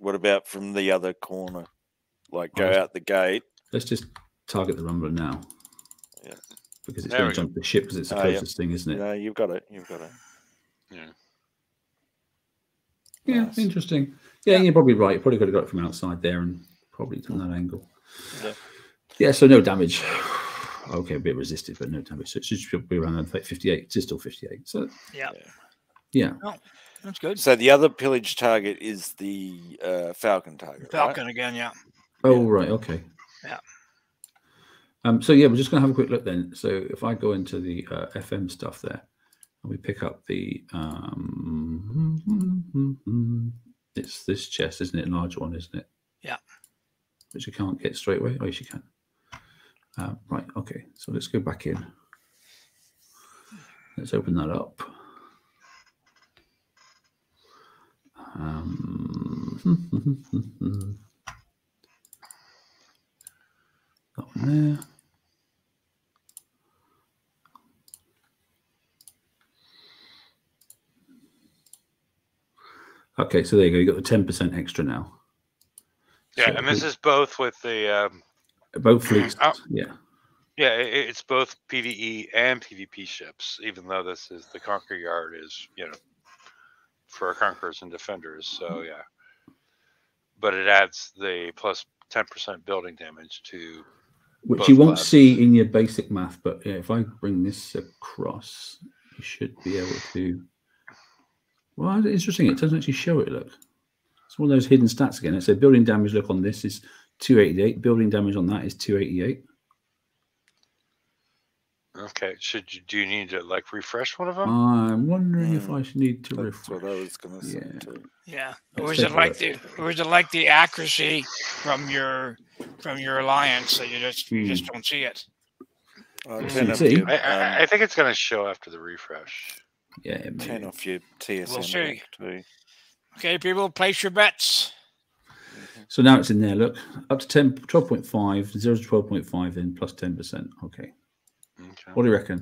What about from the other corner? Like go Oh, out the gate. Let's just target the rumbler now. Yeah. Because it's There going to jump the ship because it's the oh, yep. closest thing, isn't it? No, you've got it. You've got it. Yeah. Yeah, Nice. interesting. Yeah, you're probably right. You probably could have got it from outside there and probably from that mm. angle. Yeah. Yeah, so no damage. <sighs> Okay, a bit resisted, but no damage. So it should be around 58. It's still 58. So Yeah, yeah, that's good. So the other pillage target is the uh, Falcon target. right? Falcon again. Yeah. Oh, right. Okay. Yeah. Um, so yeah, we're just going to have a quick look then. So if I go into the uh, FM stuff there, and we pick up the um, it's this chest, isn't it? A Large one, isn't it? Yeah. Which you can't get straight away. Oh, yes, you can. Uh, right. Okay. So let's go back in. Let's open that up. Um, that one there. Okay, so there you go. You got the ten percent extra now. Yeah, So and this we- is both with the um, both <clears throat> fleets. Oh. Yeah, yeah, i- i it's both PVE and PvP ships. Even though this is the Conquer Yard is you know for conquerors and defenders. So mm-hmm. yeah, but it adds the plus ten percent building damage to which you won't classes. see in your basic math, but yeah, if I bring this across, you should be able to. Well, interesting. It doesn't actually show it. Look, it's one of those hidden stats again. It said building damage. Look on this is two eighty eight. Building damage on that is two eighty eight. Okay, should you do you need to like refresh one of them? I'm wondering if Hmm, I should need to That's refresh. what I was going to say Yeah. too. Yeah. Let's Or is it like look. the or is it like the accuracy from your from your alliance that you just you just don't see it? Uh, Let's 10 see. off See? your, I, I, um, I think it's going to show after the refresh. Yeah, maybe. 10 off your TSM see. too. Okay, people, place your bets. So now it's in there. Look, up to 10, 12.5, 0 to 12.5, then plus 10%. Okay. Okay. What do you reckon?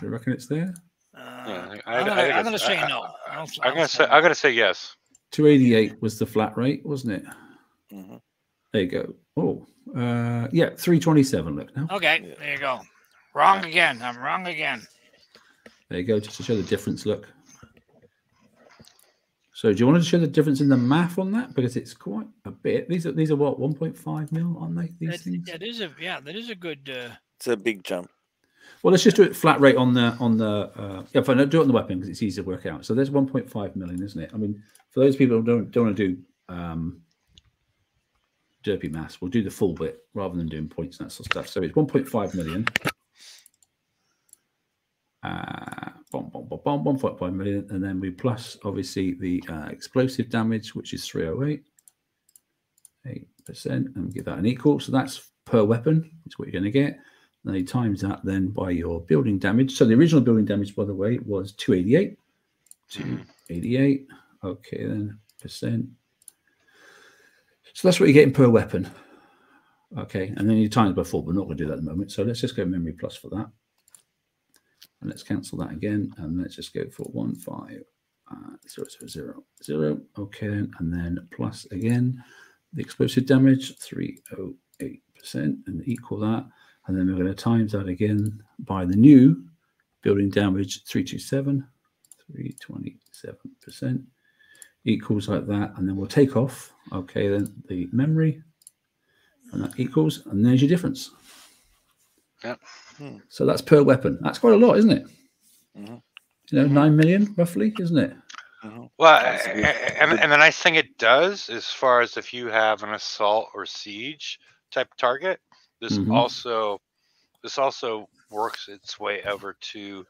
Do you reckon it's there? Uh, I- I- I'm, gonna, I think I'm gonna it's- say no. I don't, I I'm gonna say I'm gonna say yes. 288 was the flat rate, wasn't it? hmm There you go. Oh, uh, yeah, 327. Look now. Okay, Yeah. there you go. Wrong again. I'm wrong again. There you go, just to show the difference. Look. So, do you want to show the difference in the math on that? Because it's quite a bit. These are these are what 1.5 mil, aren't they? These That, things. that is a yeah. That is a good. Uh, It's a big jump. Well, let's just do it flat rate on the on the uh, yeah. Fine, do it on the weapon because it's easy to work out. So there's 1.5 million, isn't it? I mean, for those people who don't don't want to do um, derpy maths, we'll do the full bit rather than doing points and that sort of stuff. So it's 1.5 million. Uh, bom, bom, bom, bom, 1.5 million, and then we plus obviously the uh, explosive damage, which is 308, eight percent, and give that an equal. So that's per weapon. Is what you're going to get. Then you times that then by your building damage. So the original building damage, by the way, was 288. 288. Okay, then percent. So that's what you're getting per weapon. Okay, and then you times by four. We're not going to do that at the moment. So let's just go memory plus for that. And let's cancel that again. And let's just go for one five uh, zero zero zero zero. Okay, and then plus again the explosive damage 308 percent and equal that. And then we're going to times that again by the new building damage 327, 327% equals like that. And then we'll take off, okay, then the memory, and that equals, and there's your difference. Yep. Hmm. So that's per weapon. That's quite a lot, isn't it? Mhm. You know, 9 million roughly, isn't it? Well, That's a a- good- a- and, and the nice thing it does, as far as if you have an assault or siege type target, this Mhm. also this also works its way over to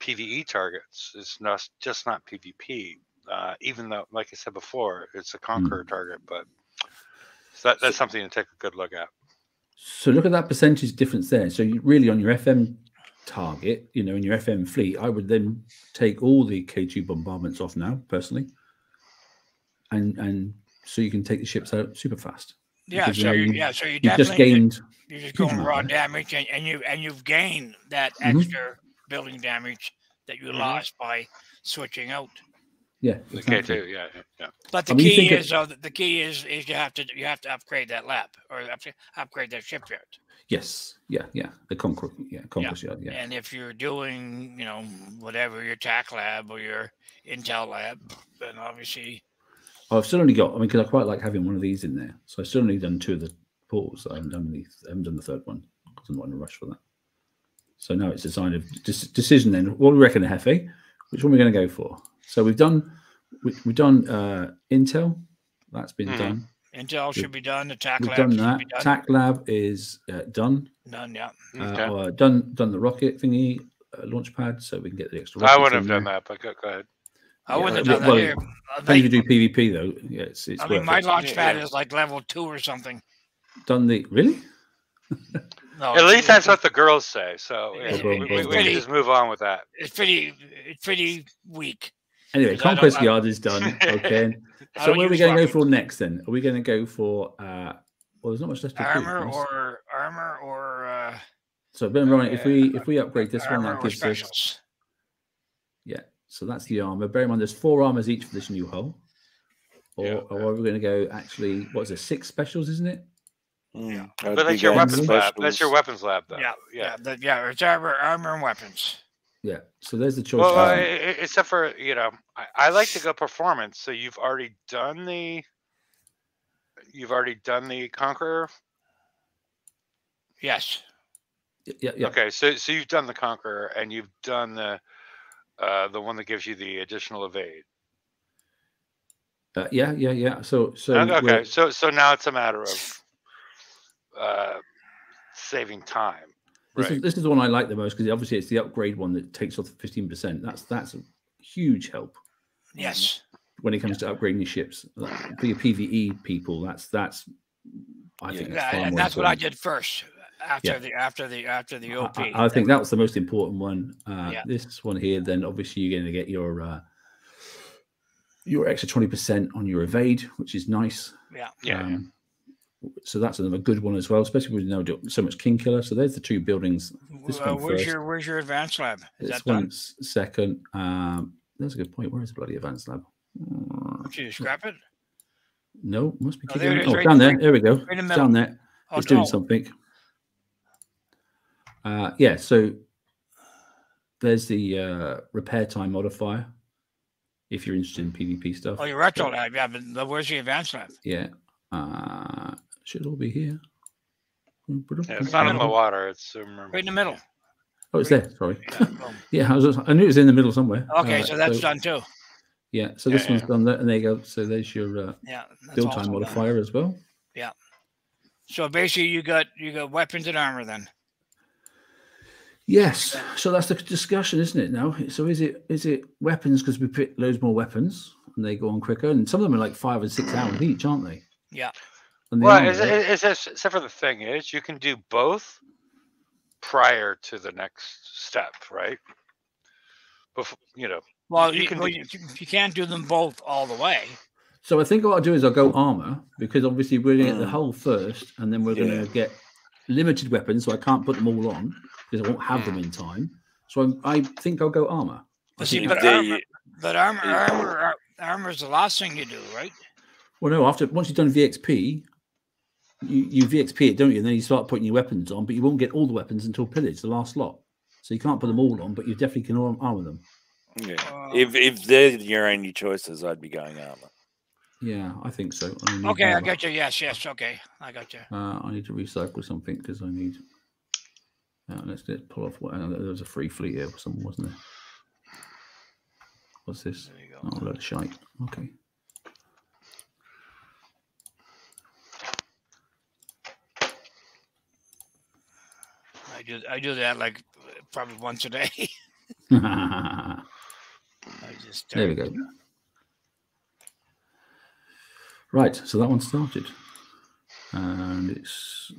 PVE targets. It's not just not PvP. Uh, even though, like I said before, it's a conqueror target, but so that, that's something to take a good look at. So look at that percentage difference there. So you really on your FM target, you know, in your FM fleet, I would then take all the K2 bombardments off now, personally, and and so you can take the ships out super fast. Yeah, Because, you so know, you, you- yeah, so you You've definitely just gained, you're just huge going raw amount, damage, and, and you and you've gained that Mhm. extra building damage that you Mhm. lost by switching out. yeah, The exactly. K2, yeah, yeah, yeah. But the I mean, key think it- is, though, the key is is you have to you have to upgrade that lab or upgrade that shipyard. Yes, yeah, yeah, the conquer, yeah, conquest yard, yeah. And if you're doing, you know, whatever your TAC lab or your Intel lab, then obviously, I've still only got. I mean, because I quite like having one of these in there. So I've still only done two of the portals. I haven't done the. I haven't done the third one because I'm not in a rush for that. So now it's a sign of dis- decision. Then, what do we reckon, Hefe? Which one are we going to go for? So we've done. We, we've done uh, Intel. That's been Mhm. done. Intel should be done. Attack TAC We've lab done should that. be done. TAC lab is uh, done. Done, yeah. Okay. Uh, uh, done. Done the rocket thingy uh, launch pad, so we can get the extra. I rockets wouldn't have done there. that, but go, go ahead. I Yeah, wouldn't have well- done that here. I Depending if think- you do PvP though, yeah, it's it's. I mean, my it. launch pad yeah. is like level two or something. done the really. <laughs> No, At least that's what the girls say. So yeah, It's- we, we, it's we can pretty- just move on with that. it's pretty, it's pretty weak. Anyway, Because conquest I- yard is done. <laughs> Okay. So don't where are we going to go for next then? Are we going to go for? uh Well, there's not much left to do. Armor Chris. or armor or uh, So Ben Ryan, if we if we upgrade this one, armor that or gives us yeah. So that's the armor. Bear in mind, there's four armors each for this new hull. Or, Yeah. or are we going to go? Actually, what is it? Six specials, isn't it? Yeah, I'd But that's your going weapons lab. That's your specials. weapons lab, though. Yeah, yeah. yeah, the, yeah. It's armor, armor and weapons. Yeah. So there's the choice. Well, uh, Um, e- except for you know, I, I like to go performance. So you've already done the, you've already done the conqueror. Yes. yeah, yeah. Okay, so so you've done the conqueror and you've done the, uh, the one that gives you the additional evade. Uh, yeah, yeah, yeah. So, so Okay, we're- so so now it's a matter of, uh, saving time. This, Right. is, this is the one I like the most because obviously it's the upgrade one that takes off fifteen percent. That's that's a huge help Yes. when it comes to upgrading your ships Like, for your PVE people. That's that's I think Yeah. that's, far and more that's what I did first. After Yeah. the after the after the I- OP. I, I think that was the most important one. Uh, Yeah. This one here, then obviously you're going to get your uh, your extra twenty percent on your evade, which is nice. Yeah. Yeah. Um, so that's another good one as well, especially with no do- so much king killer. So there's the two buildings. This Uh, where's first. your where's your advanced lab? Is This that done? second. Um, that's a good point. Where is the bloody advanced lab? Did you scrap it? No, must be Oh, there it is, Oh, right- down there. right- There we go. in the It's down there. Oh, It's doing something. Uh, yeah. So there's the uh, repair time modifier. If you're interested in PvP stuff. Oh, your retro lab. Yeah, but where's the advanced lab? Yeah. Uh, should all be here. Yeah, it's not in the water. It's um, Right in the middle. Oh, it's there. Sorry. Yeah. <laughs> Yeah, I, was, I knew it was in the middle somewhere. Okay, Uh, so that's done too. Yeah, so this Yeah, one's yeah. done there, and there you go. So there's your uh, Yeah. build also time done. modifier as well. Yeah. So basically, you got you got weapons and armor then. Yes, so that's the discussion, isn't it? Now, so is it is it weapons because we put loads more weapons and they go on quicker, and some of them are like five and six hours each, aren't they? Yeah. And the well, armor- is, is, is, except for the thing is, you can do both prior to the next step, right? Before you know, Well, You you, can well, do- you, you can't do them both all the way. so I think what I'll do is I'll go armor because obviously we're going to get the Mm. hull first, and then we're going to get limited weapons, so I can't put them all on because I won't have them in time. So I'm, I think I'll go armor. I But see, but They- armor, but armor, Yeah. armor, armor is the last thing you do, right? Well, no, after once you've done VXP, you, you VXP it, don't you? And then you start putting your weapons on, but you won't get all the weapons until pillage, the last lot. So you can't put them all on, but you definitely can arm- armor them. Yeah. Uh, If if they're your only choices, I'd be going armor. Yeah, I think so. I need Okay, I got you. Yes, yes. Okay, I got you. Uh, I need to recycle something because I need. Uh, let's, let's pull off. What, uh, there was a free fleet here, or something, wasn't there? What's this? There you go. Oh, load of shite. Okay. I do I do that like probably once a day. there <laughs> I just <laughs> uh, we go. Right, so that one started, and it's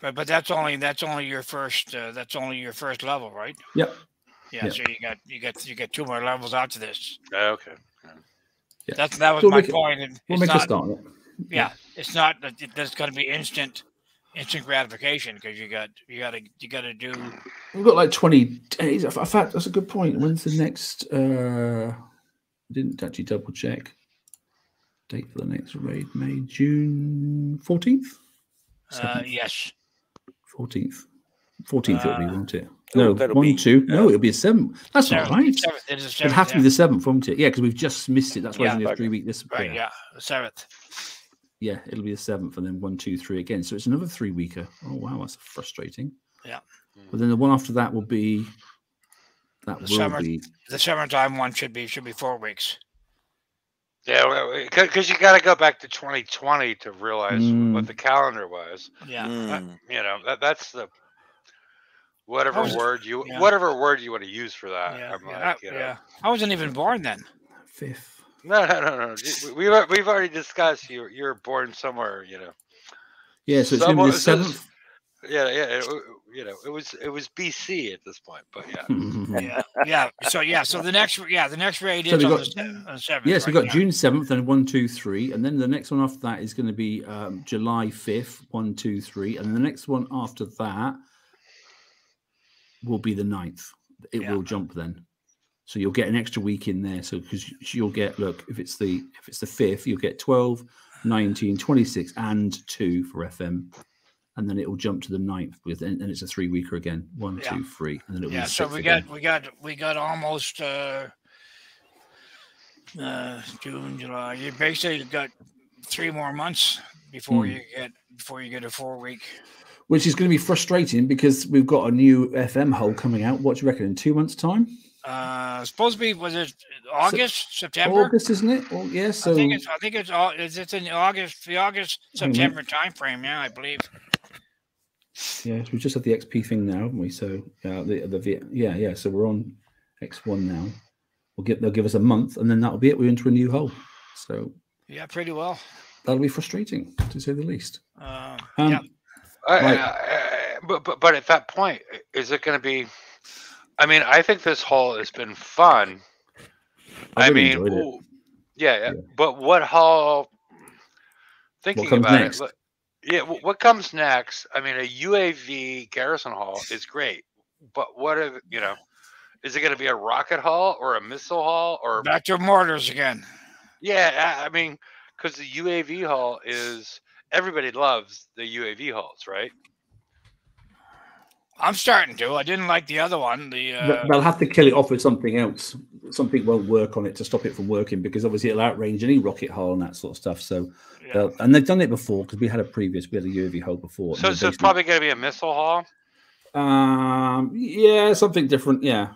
But but that's only that's only your first uh, that's only your first level, right? Yep. Yeah, Yep. So you got you got you got two more levels after this. Okay. Yeah. That's that was We'll my make it- point. and we'll it's make a not, start. on. Yeah, it's not that it- there's going to be instant instant gratification because you got you got to you got to do We've got like 20 days. In fact, that's a good point. When's the next? Uh, I didn't actually double check. Date for the next raid, May, June 14th? uh, yes. 14th. 14th it'll be, Uh, won't it? oh, No, that'll one, be- two. No, it'll be a seven. That's not Seventh- right. seventh, it is the It'd seventh, have to be the seventh, won't it? Yeah, because we've just missed it. That's why Yeah. it's only a three week this. right. yeah. Yeah, the seventh. Yeah, it'll be the seventh, and then one, two, three again. So it's another three weeker. Oh wow, that's frustrating. Yeah. But then the one after that will be. That The will summer- be. The summertime one should be should be four weeks. Yeah, because you got to go back to 2020 to realize Mm. what the calendar was. Yeah. Mm. You know, that that's the whatever was- word you yeah. whatever word you want to use for that. Yeah, I'm yeah, like, I- you know, yeah. I wasn't even born then. Fifth. no, no, no, no. We- We've we've already discussed you. You're born somewhere. You know. Yeah, so it's going to be Someone- the so- seventh. Yeah, yeah. It, you know, it was it was BC at this point, but <laughs> yeah. Yeah, yeah. So yeah, so the next yeah the next raid So is we on, got- the, on the seventh. Yes, we've right? got June 7th and one, two, three. And then the next one after that is going to be um, July 5th, one, two, three. And the next one after that will be the 9th. It Yeah. will jump then. So you'll get an extra week in there. So because you'll get, look, if it's the if it's the 5th, you'll get 12, 19, 26, and 2 for FM. And then it will jump to the ninth with and, and it's a three weeker again. One, Yeah. two, three. And then it'll Yeah, so we again. got we got we got almost uh, uh, June, July. You basically got three more months before Hmm. you get before you get a four week. which is going to be frustrating because we've got a new FM hole coming out. What do you reckon in two months' time? Uh, supposed to be was it August, September? August, isn't it? Oh, yeah. So I think it's I think it's all is it's in August the August. September time frame. Yeah, I believe. Yeah, so we've just had the XP thing now, haven't we? So uh, the the yeah yeah. So we're on X one now. We'll get they'll give us a month, and then that'll be it. We're into a new hull. So Yeah, pretty well. that'll be frustrating to say the least. Uh, Um, yeah, I- Right. I- I- but, but but at that point, is it going to be? I mean, I think this haul has been fun. I I really mean, ooh, yeah, yeah, Yeah. but what haul? Thinking comes about next? it, look- yeah, what comes next? I mean, a UAV garrison haul is great, but what if you know? Is it going to be a rocket haul or a missile haul or back to mortars again. yeah? I mean, because the UAV haul is everybody loves the UAV hauls, right? I'm starting to. I didn't like the other one. The uh, they'll have to kill it off with something else. Something won't work on it to stop it from working because obviously it'll outrange any rocket hull and that sort of stuff. So, yeah. and they've done it before because we had a previous, we had a UAV hull before. and So, they so it's probably going to be a missile haul. Um, yeah, something different. Yeah,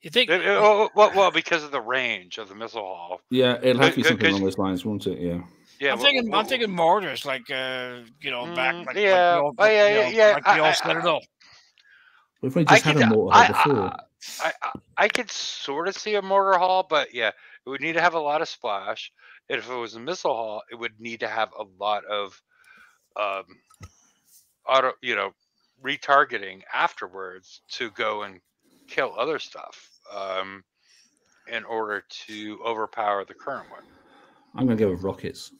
you think? It- it- well, well, well, because of the range of the missile haul. yeah, it'll have to be something along those lines, won't it? Yeah. Yeah, I'm wh- thinking. wh- I'm thinking mortars, like uh, you know, back Mm, like, yeah. like the old, Oh, yeah, you yeah, know, yeah. like the I- old I- Citadel. We've only I just had could- a mortar I- before. I, I I could sort of see a mortar haul, but yeah, it would need to have a lot of splash. And if it was a missile haul, it would need to have a lot of um auto, you know, retargeting afterwards to go and kill other stuff um in order to overpower the current one. I'm going to go with rockets.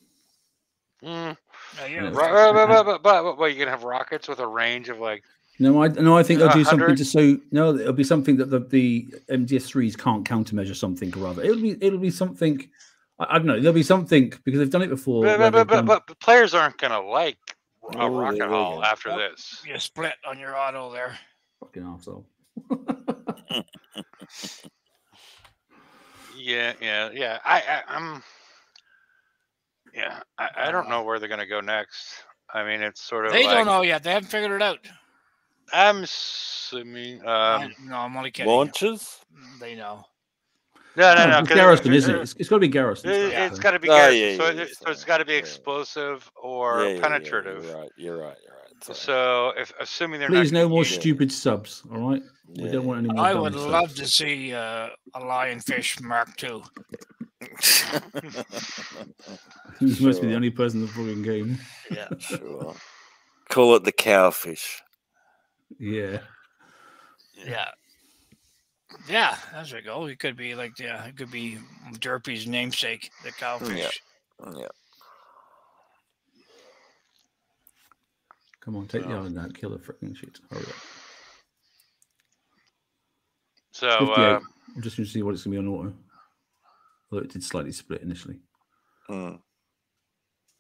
Mm, Uh, yeah, Yeah. right, right, right, right, but, but, but, but you're gonna have rockets with a range of like No, I no, I think they'll Uh, do something to so no, it'll be something that the the MDS3s can't countermeasure something or other. It'll be it'll be something. I, I don't know. There'll be something because they've done it before. but, but, but, done- but, but players aren't gonna like a Oh, rocket there we haul after Yep. this. you split on your auto there. fucking arsehole. <laughs> Yeah, yeah, yeah. I, I I'm yeah, I, I don't know where they're gonna go next. I mean it's sort of They like, don't know yet. They haven't figured it out. I'm assuming um I- no, I'm only kidding. Launches? They know. No, no, no. it's 'cause Garrison, isn't it? It's, it's got to be Garrison. It, has got to be Oh, Garrison. yeah, so, yeah, it, so it's so, got to be yeah. explosive or Yeah, yeah, yeah, penetrative. you're right. You're right. You're right. So, So, if assuming they're Please, not no more use- stupid subs. All right, we yeah. don't want any more. I would subs. love to see uh, a lionfish Mark II. You <laughs> must be the only person in the fucking game. Yeah. <laughs> sure. Call it the cowfish. Yeah. Yeah. Yeah, there we go. It could be like yeah, it could be Derpy's namesake, the cowfish. Yeah. Come on, take the Oh. island out, kill the freaking shit. Hurry up. So, uh, I'm just going to see what it's going to be on auto. Although it did slightly split initially. Mm.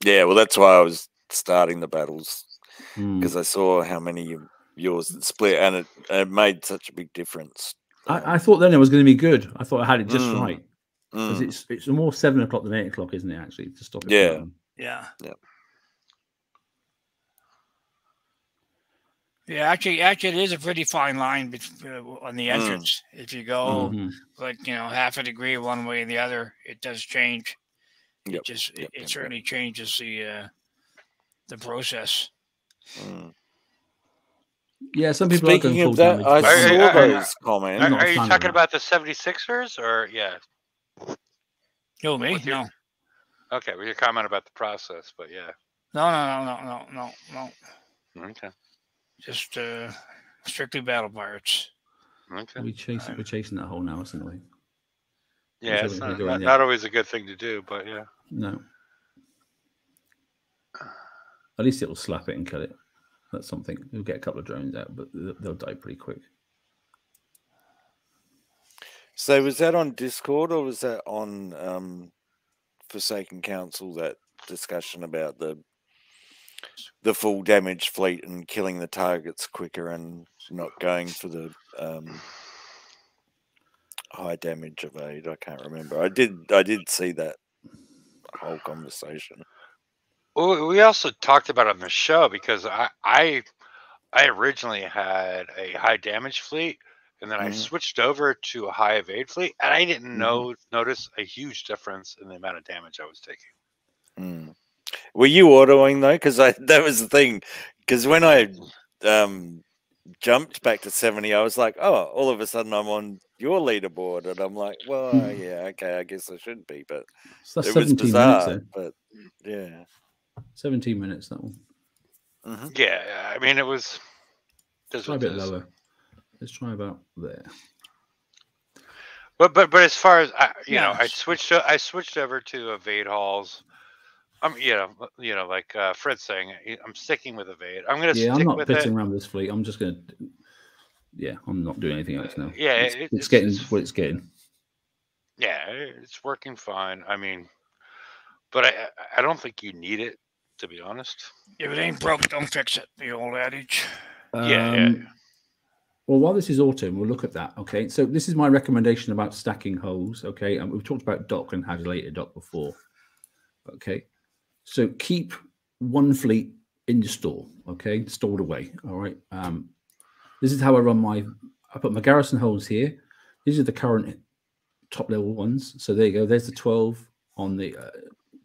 Yeah. Well, that's why I was starting the battles Mm. because I saw how many of yours had split, and it, it made such a big difference. I, I thought then it was going to be good. I thought I had it just Mm. right. Because Mm. it's it's more seven o'clock than eight o'clock, isn't it? Actually, to stop it. from Yeah. Yeah. Yep. Yeah, actually, actually, it is a pretty fine line uh, on the Mm. entrance. If you go Mhm. like you know half a degree one way and the other, it does change. Yep, It just it, it yep, certainly changes the uh, the process. Mm. Yeah, some people are Speaking going of full that, damage. I but Are- some- saw are- are- those comments. are, are you talking about the 76ers or, yeah? No, me? With your- No, Okay, we can comment about the process, but yeah. no, no, no, no, no, no, no. Okay. Just uh, strictly battle pirates. Okay. we chase, we're chasing that hole now, isn't we? Yeah, it's not, not, not always a good thing to do, but yeah. No. At least it'll slap it and kill it. That's something. We'll get a couple of drones out, but they'll die pretty quick. So was that on Discord or was that on um, Forsaken Council? That discussion about the the full damage fleet and killing the targets quicker and not going for the um, high damage evade. I can't remember. I did. I did see that whole conversation. Well, we also talked about it on the show because I, I, I originally had a high damage fleet, and then I Mhm. switched over to a high evade fleet, and I didn't Mhm. know notice a huge difference in the amount of damage I was taking. Mm. Were you autoing though? Because I <laughs> that was the thing. Because when I um, jumped back to seventy, I was like, oh, all of a sudden I'm on your leaderboard, and I'm like, well, Mm. yeah, okay, I guess I shouldn't be, but So it was bizarre. minutes. Then. But yeah, 17 minutes, that one. Mhm. Yeah, I mean it was. Does Try a bit it is. lower. Let's try about there. But but but as far as I, you know, I Yes. switched. o- I switched over to evade halls. I'm you know you know like uh, Fred's saying, I- I'm sticking with evade. I'm gonna Yeah, stick I'm not with fiddling it. around this fleet. I'm just going to. Yeah, I'm not doing anything else now. Yeah, it's, it- it's it's- getting it's- what it's getting. Yeah, it's working fine. I mean, but I I- I don't think you need it to be honest. If it ain't broke, don't fix it. The old adage. Yeah, yeah, Um, Well, while this is autumn, we'll look at that. Okay, so this is my recommendation about stacking holes. Okay, and we've talked about dock and how to later dock before. Okay, so keep one fleet in your store. Okay, stored away. All right. Um, this is how I run my. I put my garrison holes here. These are the current top level ones. So there you go. There's the twelve on the uh,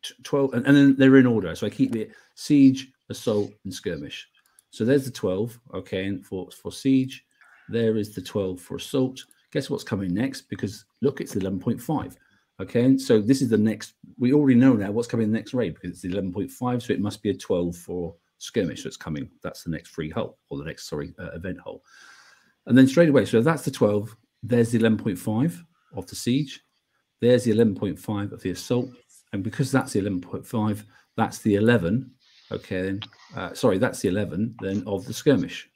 t- twelve, and, and then they're in order. So I keep it siege, assault, and skirmish. So there's the 12. Okay, and for, for siege, there is the 12 for assault. Guess what's coming next? Because look, it's 11.5. Okay, so this is the next. We already know now what's coming next raid because it's 11.5, so it must be a 12 for skirmish that's coming. That's the next free hull or the next sorry uh, event hull. And then straight away, so that's the 12. There's the 11.5 of the siege. There's the 11.5 of the assault, and because that's the 11.5, that's the 11 Okay, then uh, sorry, that's the 11 then of the skirmish.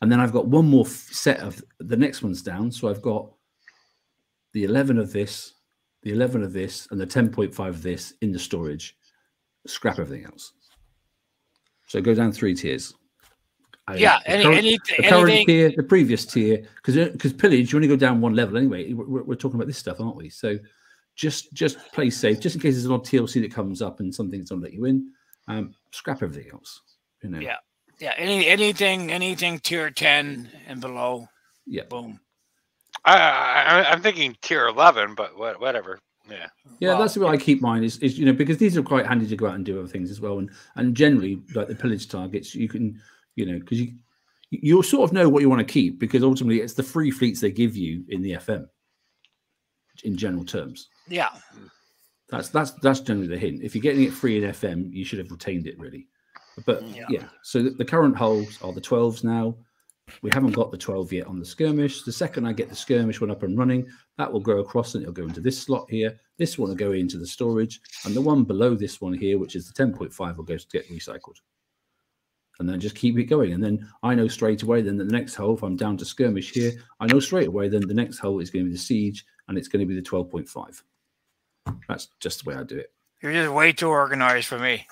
And then I've got one more set of the next one's down. So I've got the 11 of this, the 11 of this, and the 10.5 of this in the storage. Scrap everything else. So go down three tiers. Yeah, the any, current- any, the current anything. tier, the previous tier, because because pillage, you only go down one level anyway. We're, we're talking about this stuff, aren't we? So just just play safe, just in case there's an odd TLC that comes up and something's going to let you in. Um, scrap everything else. You know. Yeah. Yeah, any anything anything tier ten and below, Yeah. boom. I, I I'm thinking tier eleven, but what, whatever. Yeah. Yeah, Well, that's the way I keep mine. Is, is you know because these are quite handy to go out and do other things as well, and and generally like the pillage targets, you can you know because you you'll sort of know what you want to keep because ultimately it's the free fleets they give you in the FM. In general terms, Yeah. that's that's that's generally the hint. If you're getting it free in FM, you should have retained it really. But Yeah. yeah, so the, the current holes are the 12s now. We haven't got the 12 yet on the skirmish. The second I get the skirmish one up and running, that will go across and it'll go into this slot here. This one will go into the storage, and the one below this one here, which is the 10.5, will go to get recycled. And then just keep it going. And then I know straight away, then the next hole, if I'm down to skirmish here, I know straight away, then the next hole is going to be the siege and it's going to be the 12.5. That's just the way I do it. You're just way too organized for me.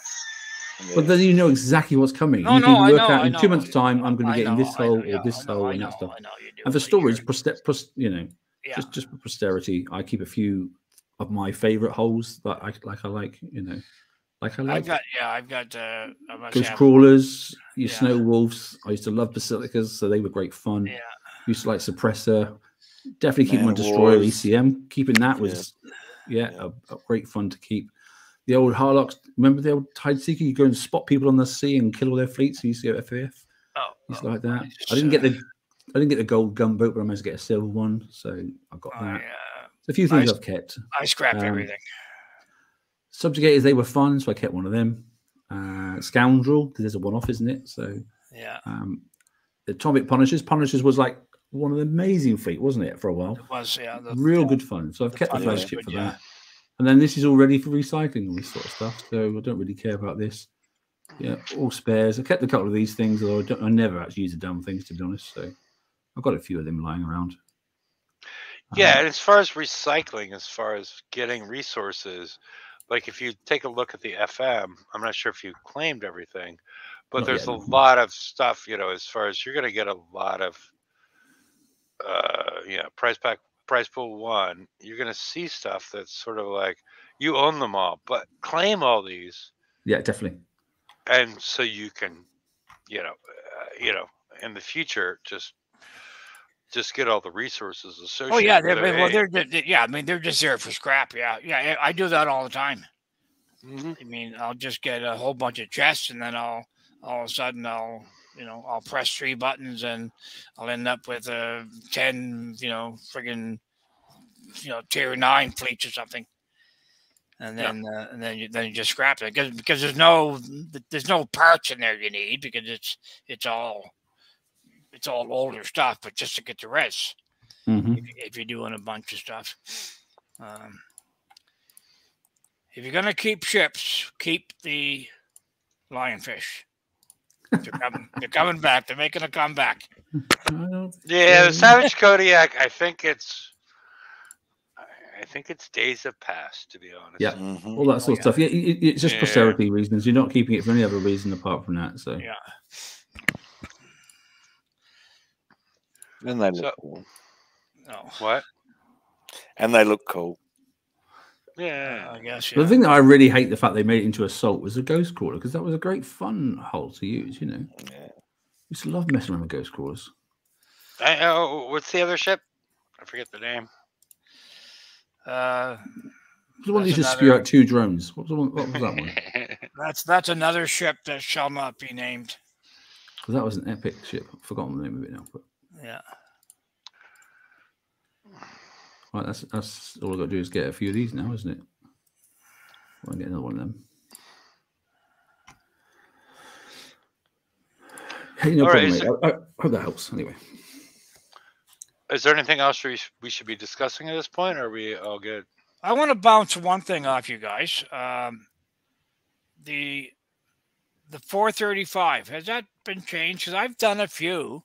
But then you know exactly what's coming. No, you no, can work know, out in two months' time, I'm going to be getting know, this hole or this hole and that stuff. I know you do, And for storage, poster- you know, yeah. just just for posterity, I keep a few of my favorite holes that I like. I like, you know, like I like I've got yeah, I've got uh, ghost crawlers, your Yeah. snow wolves. I used to love basilicas, so they were great fun. Yeah. Used to like suppressor. Definitely keep my Man destroyer Wars. ECM. Keeping that was yeah, Yeah. A, a great fun to keep. The old Harlocks. Remember the old Tide Seeker? You go and spot people on the sea and kill all their fleets. You used to go FAF. Oh, It's oh, like that. it's, I didn't get the I didn't get the gold gunboat, but I managed to get a silver one, so I got I, that. uh, a few things I- I've kept. I scrapped Um, everything. Subjugators, they were fun, so I kept one of them. Uh, Scoundrel, because there's a one-off, isn't it? So Yeah, um, the Atomic Punishers, Punishers was like one of the amazing fleet, wasn't it, for a while? it was yeah. The, Real good fun. So I've the kept the fun was flagship good, for yeah. that. And then this is all ready for recycling, all this sort of stuff. So I don't really care about this. Yeah, all spares. I kept a couple of these things, although I, don't, I never actually use the dumb things to be honest. So I've got a few of them lying around. Yeah, Um, and as far as recycling, as far as getting resources, like if you take a look at the FM, I'm not sure if you claimed everything, but there's yet, a no. lot of stuff, you know, as far as you're going to get a lot of, uh, yeah, price pack, price pool one, you're going to see stuff that's sort of like you own them all, but claim all these, yeah, definitely. and so you can, you know, uh, you know, in the future, just just get all the resources associated. oh yeah, they're, it. well, Hey, they're, they're yeah. I mean, they're just there for scrap. Yeah, yeah. I I do that all the time. mhm. I mean, I'll just get a whole bunch of chests, and then I'll all of a sudden I'll you know I'll press three buttons, and I'll end up with a ten you know friggin' you know tier nine fleets or something. And Yeah. then, uh, and then you then you just scrap it because because there's no there's no parts in there you need because it's it's all it's all older stuff, but just to get the res Mhm. if, if you're doing a bunch of stuff. Um, if you're gonna keep ships, keep the lionfish. They're coming. they're coming back. They're making a comeback. Yeah, the Um, Savage Kodiak. I think it's. I- I think its days have passed. To be honest. Yeah. Mhm. all that sort of stuff. Yeah, it, it's just Yeah. posterity reasons. You're not keeping it for any other reason apart from that. So Yeah. And they look So- cool. No. What? And they look cool. Yeah. I guess. Yeah. the thing that I really hate the fact they made it into assault was the ghost crawler because that was a great fun hull to use. You know, Yeah. used to love messing around with ghost crawlers. I, oh, what's the other ship? I forget the name. Uh, It was the one that That's used to spew another- out two drones. What was, the one, what was that one? <laughs> that's that's another ship that shall not be named. 'Cause that was an epic ship. I've forgotten the name of it now. But Yeah. Right, that's that's all I've got to do is get a few of these now, isn't it? I'll get another one of them. Hey, no All right, problem, mate. I, I hope that helps. Anyway, Is there anything else we, we should be discussing at this point? Or are we all good? I want to bounce one thing off you guys. Um, the the 435 has that been changed? Because I've done a few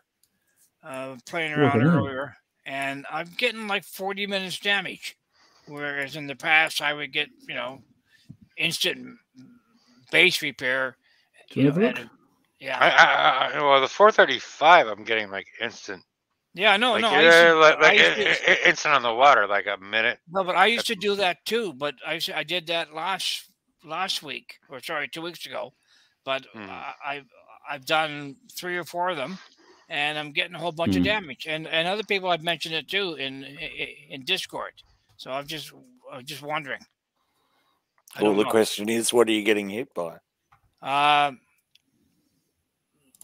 uh, playing around don't know. earlier, and I'm getting like 40 minutes damage, whereas in the past I would get you know instant base repair. Do you you know, have a it- yeah, I, I, I, well, the 435, I'm getting like instant. yeah, no, like, no, I used yeah, to- like, I like to- i- i- instant on the water, like a minute. No, but I used to do that too. But I I did that last last week, or sorry, two weeks ago. But Hmm. I I've I've done three or four of them, and I'm getting a whole bunch of Hmm. damage. And and other people have mentioned it too in in, in Discord. So I'm just I'm just wondering. I Well, the know. question is, what are you getting hit by? Um,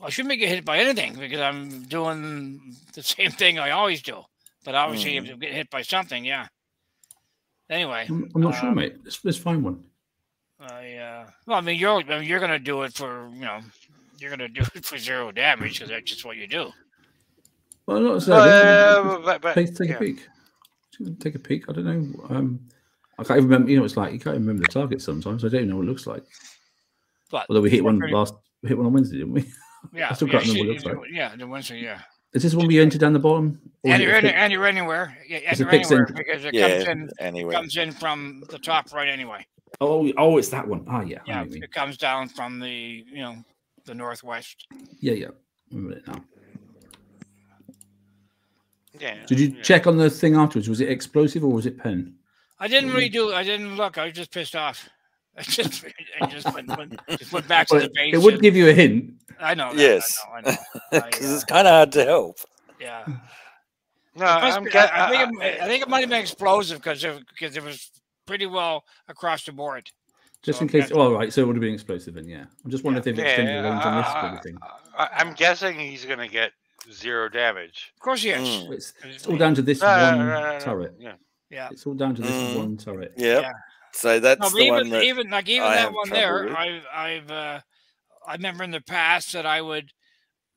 I shouldn't get hit by anything because I'm doing the same thing I always do. But obviously, if I'm getting hit by something, yeah. Anyway, I'm, I'm not sure, Um, mate. Let's, let's find one. I uh, well, I mean, you're I mean, you're gonna do it for you know, you're gonna do it for zero damage because that's just what you do. Well, not Uh, but, but, take take yeah. a peek. Take a peek. I don't know. Um, I can't even remember. You know, it's like you can't even remember the target sometimes. I don't even know what it looks like. But Although we hit one pretty- last, we hit one on Wednesday, didn't we? <laughs> yeah, I still yeah, can't remember what it looks like. Yeah, the Wednesday, yeah. Is this one we entered down the bottom? Or And you're, a any, and you're anywhere. Yeah, It's a anywhere, fixed anywhere end. because it Yeah. comes in Anyway, comes in from the top right anyway. Oh, oh, it's that one. Ah, yeah. Yeah, what mean. it comes down from the you know the northwest. yeah, yeah. Remember it now. Yeah. Did you yeah. check on the thing afterwards? Was it explosive or was it pen? I didn't Mm. really do. I didn't look. I was just pissed off. <laughs> I just, I just went, went, <laughs> just went back Well, to the base. it would and- give you a hint. I know. that, Yes. I know. I know. <laughs> I, because uh, it's kind of hard to help. yeah. No, must I'm be- I, I think it, I think it might have been explosive because because it was pretty well across the board. Just So in case. that's- Oh, right. So it would have been explosive then, yeah. I'm just wondering if they've extended the range on this uh, sort of thing. I, I'm guessing he's going to get zero damage. Of course, yes. Mm. It's, it's all down to this No, no, one no, no, no, turret. Yeah. Yeah. It's all down to this Mm. one turret. Yep. Yeah. So that's No, the even one that even like even I that one there, with. I've I've uh, I remember in the past that I would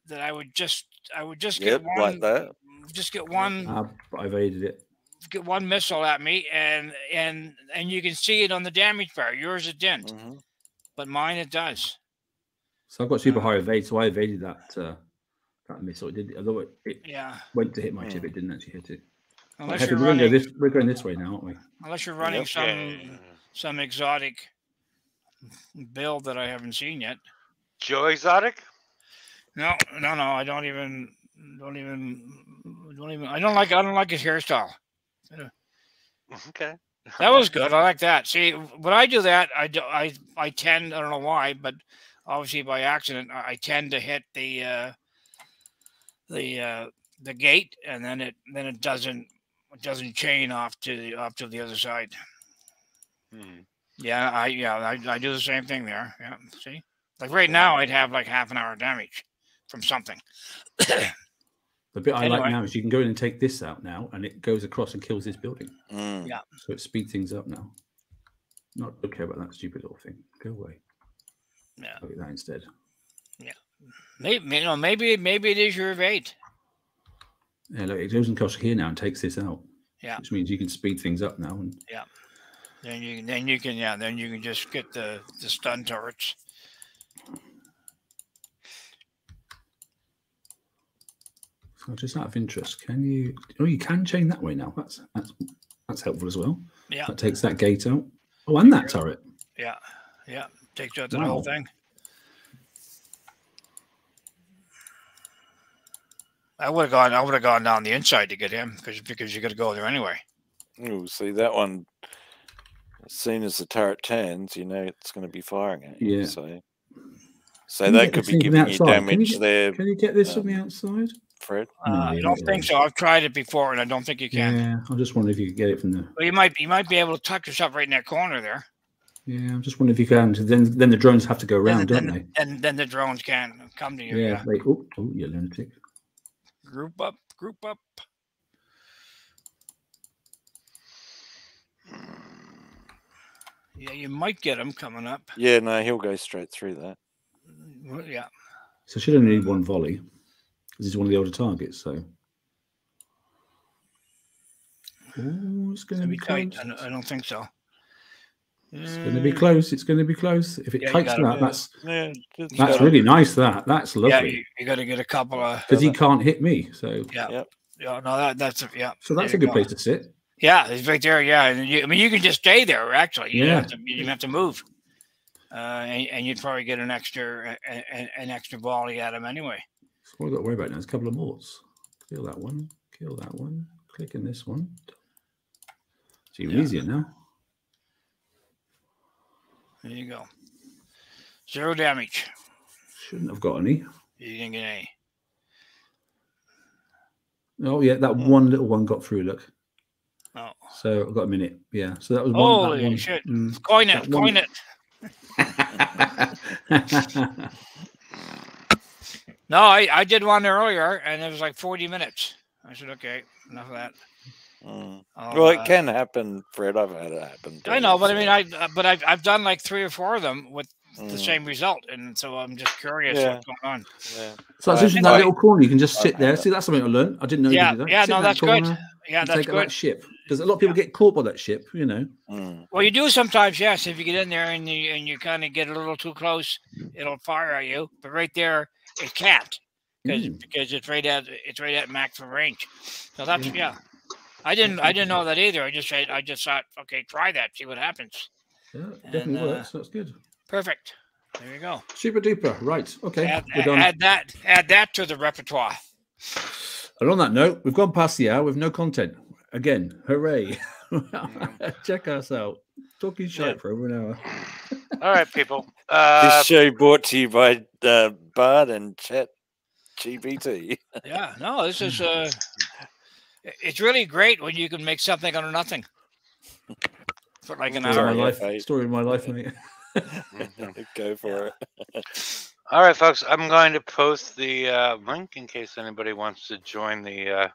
that I would just I would just yep, get one like that. just get one Ah, but I evaded it. Get one missile at me and and and you can see it on the damage bar. Yours it didn't, Mhm. but mine it does. So I've got super Uh, high evade, so I evaded that uh, that missile. It did, although it, it Yeah, went to hit my Hmm. chip, it didn't actually hit it. Unless Heavy, you're we're, going to running go this, we're going this way now, aren't we? unless you're running Yep. some Yeah. some exotic build that I haven't seen yet. Joe Exotic? No, no, no. I don't even don't even don't even. I don't like I don't like his hairstyle. Okay. That was good. I like that. See, when I do that, I do, I I tend I don't know why, but obviously by accident, I I tend to hit the uh, the uh, the gate, and then it then it doesn't it doesn't chain off to the off to the other side. Hmm. Yeah, I yeah I, I do the same thing there. Yeah, see, like right now, I'd have like half an hour damage from something. <coughs> The bit I like now is you can go in and take this out now, and it goes across and kills this building. Mm. Yeah. So it speeds things up now. Not don't care about that stupid little thing. Go away. Yeah. Look at that instead. Yeah. Maybe you know maybe maybe it is your evade. Yeah, look, it goes and across here now and takes this out. Yeah. Which means you can speed things up now. And yeah. Then you can then you can yeah then you can just get the the stun turrets. So just out of interest, can you oh you can chain that way now. That's that's that's helpful as well. Yeah. That takes that gate out. Oh, and that turret. Yeah, yeah, takes out the whole thing. I would have gone. I would have gone down the inside to get him because because you got to go there anyway. Ooh, see that one. As soon as the turret turns, you know it's going to be firing at you. Yeah. So, so Can that could be giving you outside? Can you damage there, Can you get this Um, from the outside? Fred. Uh, No, I don't don't think so. I've tried it before, and I don't think you can. Yeah, I'm just wondering if you could get it from there. Well, you might you might be able to tuck yourself right in that corner there. Yeah, I'm just wondering if you can. Then, then the drones have to go around, then, don't then, they? and then the drones can come to you. Yeah. Yeah. They, oh, oh, you lunatic. Group up, group up. Yeah, you might get them coming up. Yeah, no, he'll go straight through that. Well, Yeah. So should only need one volley. This is one of the older targets, so. Oh, it's going to be be tight. close. I don't, I don't think so. It's going to be close. It's going to be close. If it Yeah, takes that, do that's Yeah, that's gotta- really nice. That that's Yeah, lovely you, you got to get a couple of. because he can't hit me. So Yeah, yeah, no, that that's a, yeah. so that's there a good go. place to sit. Yeah, he's right there. Yeah, and you, I mean, you can just stay there. Actually, you Yeah. don't have to, you don't have to move, uh, and, and you'd probably get an extra a, a- an extra volley at him anyway. What I've got to worry about now is a couple of morts. Kill that one. Kill that one. Click in this one. It's even Yeah. easier now. There you go. Zero damage. Shouldn't have got any. You didn't get any. Oh yeah, that one little one got through. Look, Oh, so I've got a minute. Yeah, so that was one. Holy that one. shit. Mm. coin it, one- coin it. <laughs> <laughs> <laughs> No, I, I did one earlier, and it was like 40 minutes. I said, okay, enough of that. Mm. I'll, Well, uh, it can happen, Fred. I've had it happen. I know, but I mean, I uh, but I've I've done like three or four of them with the Mm, same result, and so I'm just curious Yeah. what's going on. yeah. so it's Uh, interesting that I- little corner. You can just sit Okay. there. See, that's something I learned. I didn't know. Yeah, you could do that. yeah, Sit no, that that's good. Yeah, that's take out that good. ship because a lot of people get caught by that ship. You know. Mm. Well, you do sometimes, yes. If you get in there and you and you kind of get a little too close, it'll fire at you. But right there, it can't because Mm. because it's right at it's right at maximum range. So that's yeah. I didn't I didn't know that either. I just said I just thought, okay, try that, see what happens. Yeah, definitely works. uh, works. That's good. Perfect. There you go. Super duper. Right. Okay. Add, add that add that to the repertoire. And on that note, we've gone past the hour with no content. Again, hooray. <laughs> Check us out. Talking shit Yeah. for over an hour. <laughs> All right, people. Uh, this show brought to you by uh, Bard and Chat GPT. <laughs> Yeah, no, this is uh <laughs> it's really great when you can make something out of nothing. For like an Story of hour. my life. mate. Story of my life, mate. Go for it. all right, folks. I'm going to post the uh, link in case anybody wants to join the uh,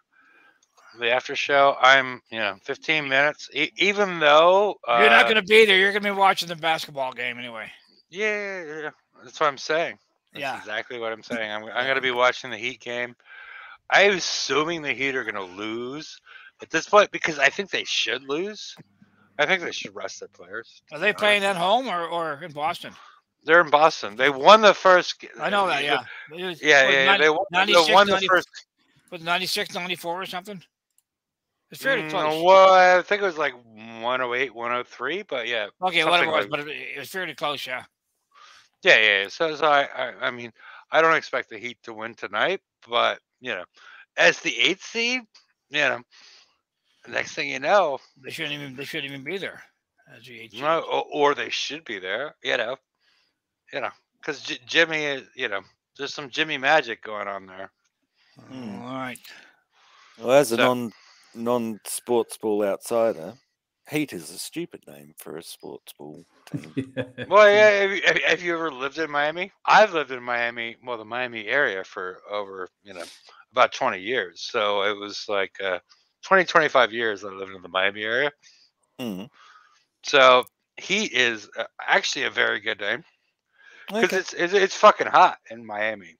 the after show. I'm, you know, 15 minutes. E- even though uh, You're not going to be there. You're going to be watching the basketball game anyway. Yeah, yeah, yeah. that's what I'm saying. That's Yeah. exactly what I'm <laughs> saying. I'm, I'm going to be watching the Heat game. I'm assuming the Heat are going to lose at this point because I think they should lose. I think they should rest their players. Are they playing at home or, or in Boston? They're in Boston. They won the first. I know that, yeah. Was- Yeah, yeah, yeah. They won, they 96, won the first. Was it 96, 94 or something? It's fairly Mm, close. well, I think it was like 108, 103, but yeah. okay, whatever something it was, like- but it, it was fairly close, yeah. Yeah, yeah. yeah. So, so I, I, I mean, I don't expect the Heat to win tonight, but you know, as the eighth seed, you know, next thing you know, They shouldn't even they shouldn't even be there. As the eight seed. no, or, or they should be there. You know, you know, because J- Jimmy is, you know, there's some Jimmy magic going on there. Hmm. All right. Well, as a So- non non sports ball outsider, Heat is a stupid name for a sports ball team. <laughs> Well, yeah. Have you, have you- ever lived in Miami? I've lived in Miami, well, the Miami area for over, you know, about 20 years. So it was like uh, 20, 25 years I lived in the Miami area. Mm. So Heat is uh, actually a very good name because Okay. it's, it's it's fucking hot in Miami.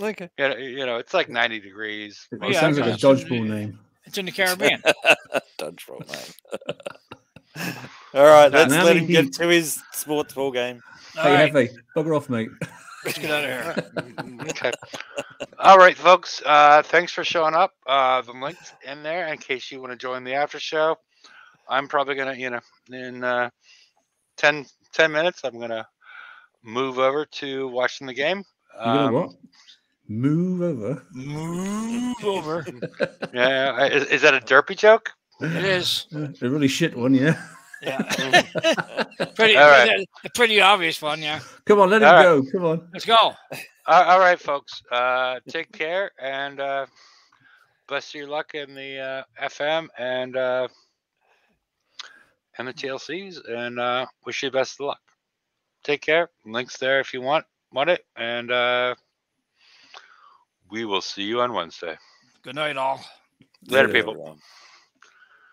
okay. You know, you know, it's like 90 degrees. It yeah, sounds like a okay. dodgeball name. It's in the Caribbean. <laughs> Dodgeball name. <laughs> All right, let's let him get to his sports ball game. All hey, right, Hefe, bugger off, mate. <laughs> let's get out of here. okay. All right, folks. Uh, thanks for showing up. Uh, the link's in there in case you want to join the after show. I'm probably gonna, you know, in uh, 10, 10 minutes, I'm gonna move over to watching the game. You're gonna Um, what? Move over. Move over. <laughs> Yeah, is, is that a derpy joke? It is. A really shit one, yeah. Yeah. <laughs> pretty, All right. a pretty obvious one, yeah. Come on, let him All right. go. Come on. Let's go. Uh, all right, folks. Uh, take care and uh, best of your luck in the uh, FM and uh, and the TLCs, and uh, wish you best of luck. Take care. Links there if you want want it, and uh, we will see you on Wednesday. Good night, all. Later, See you people. everyone.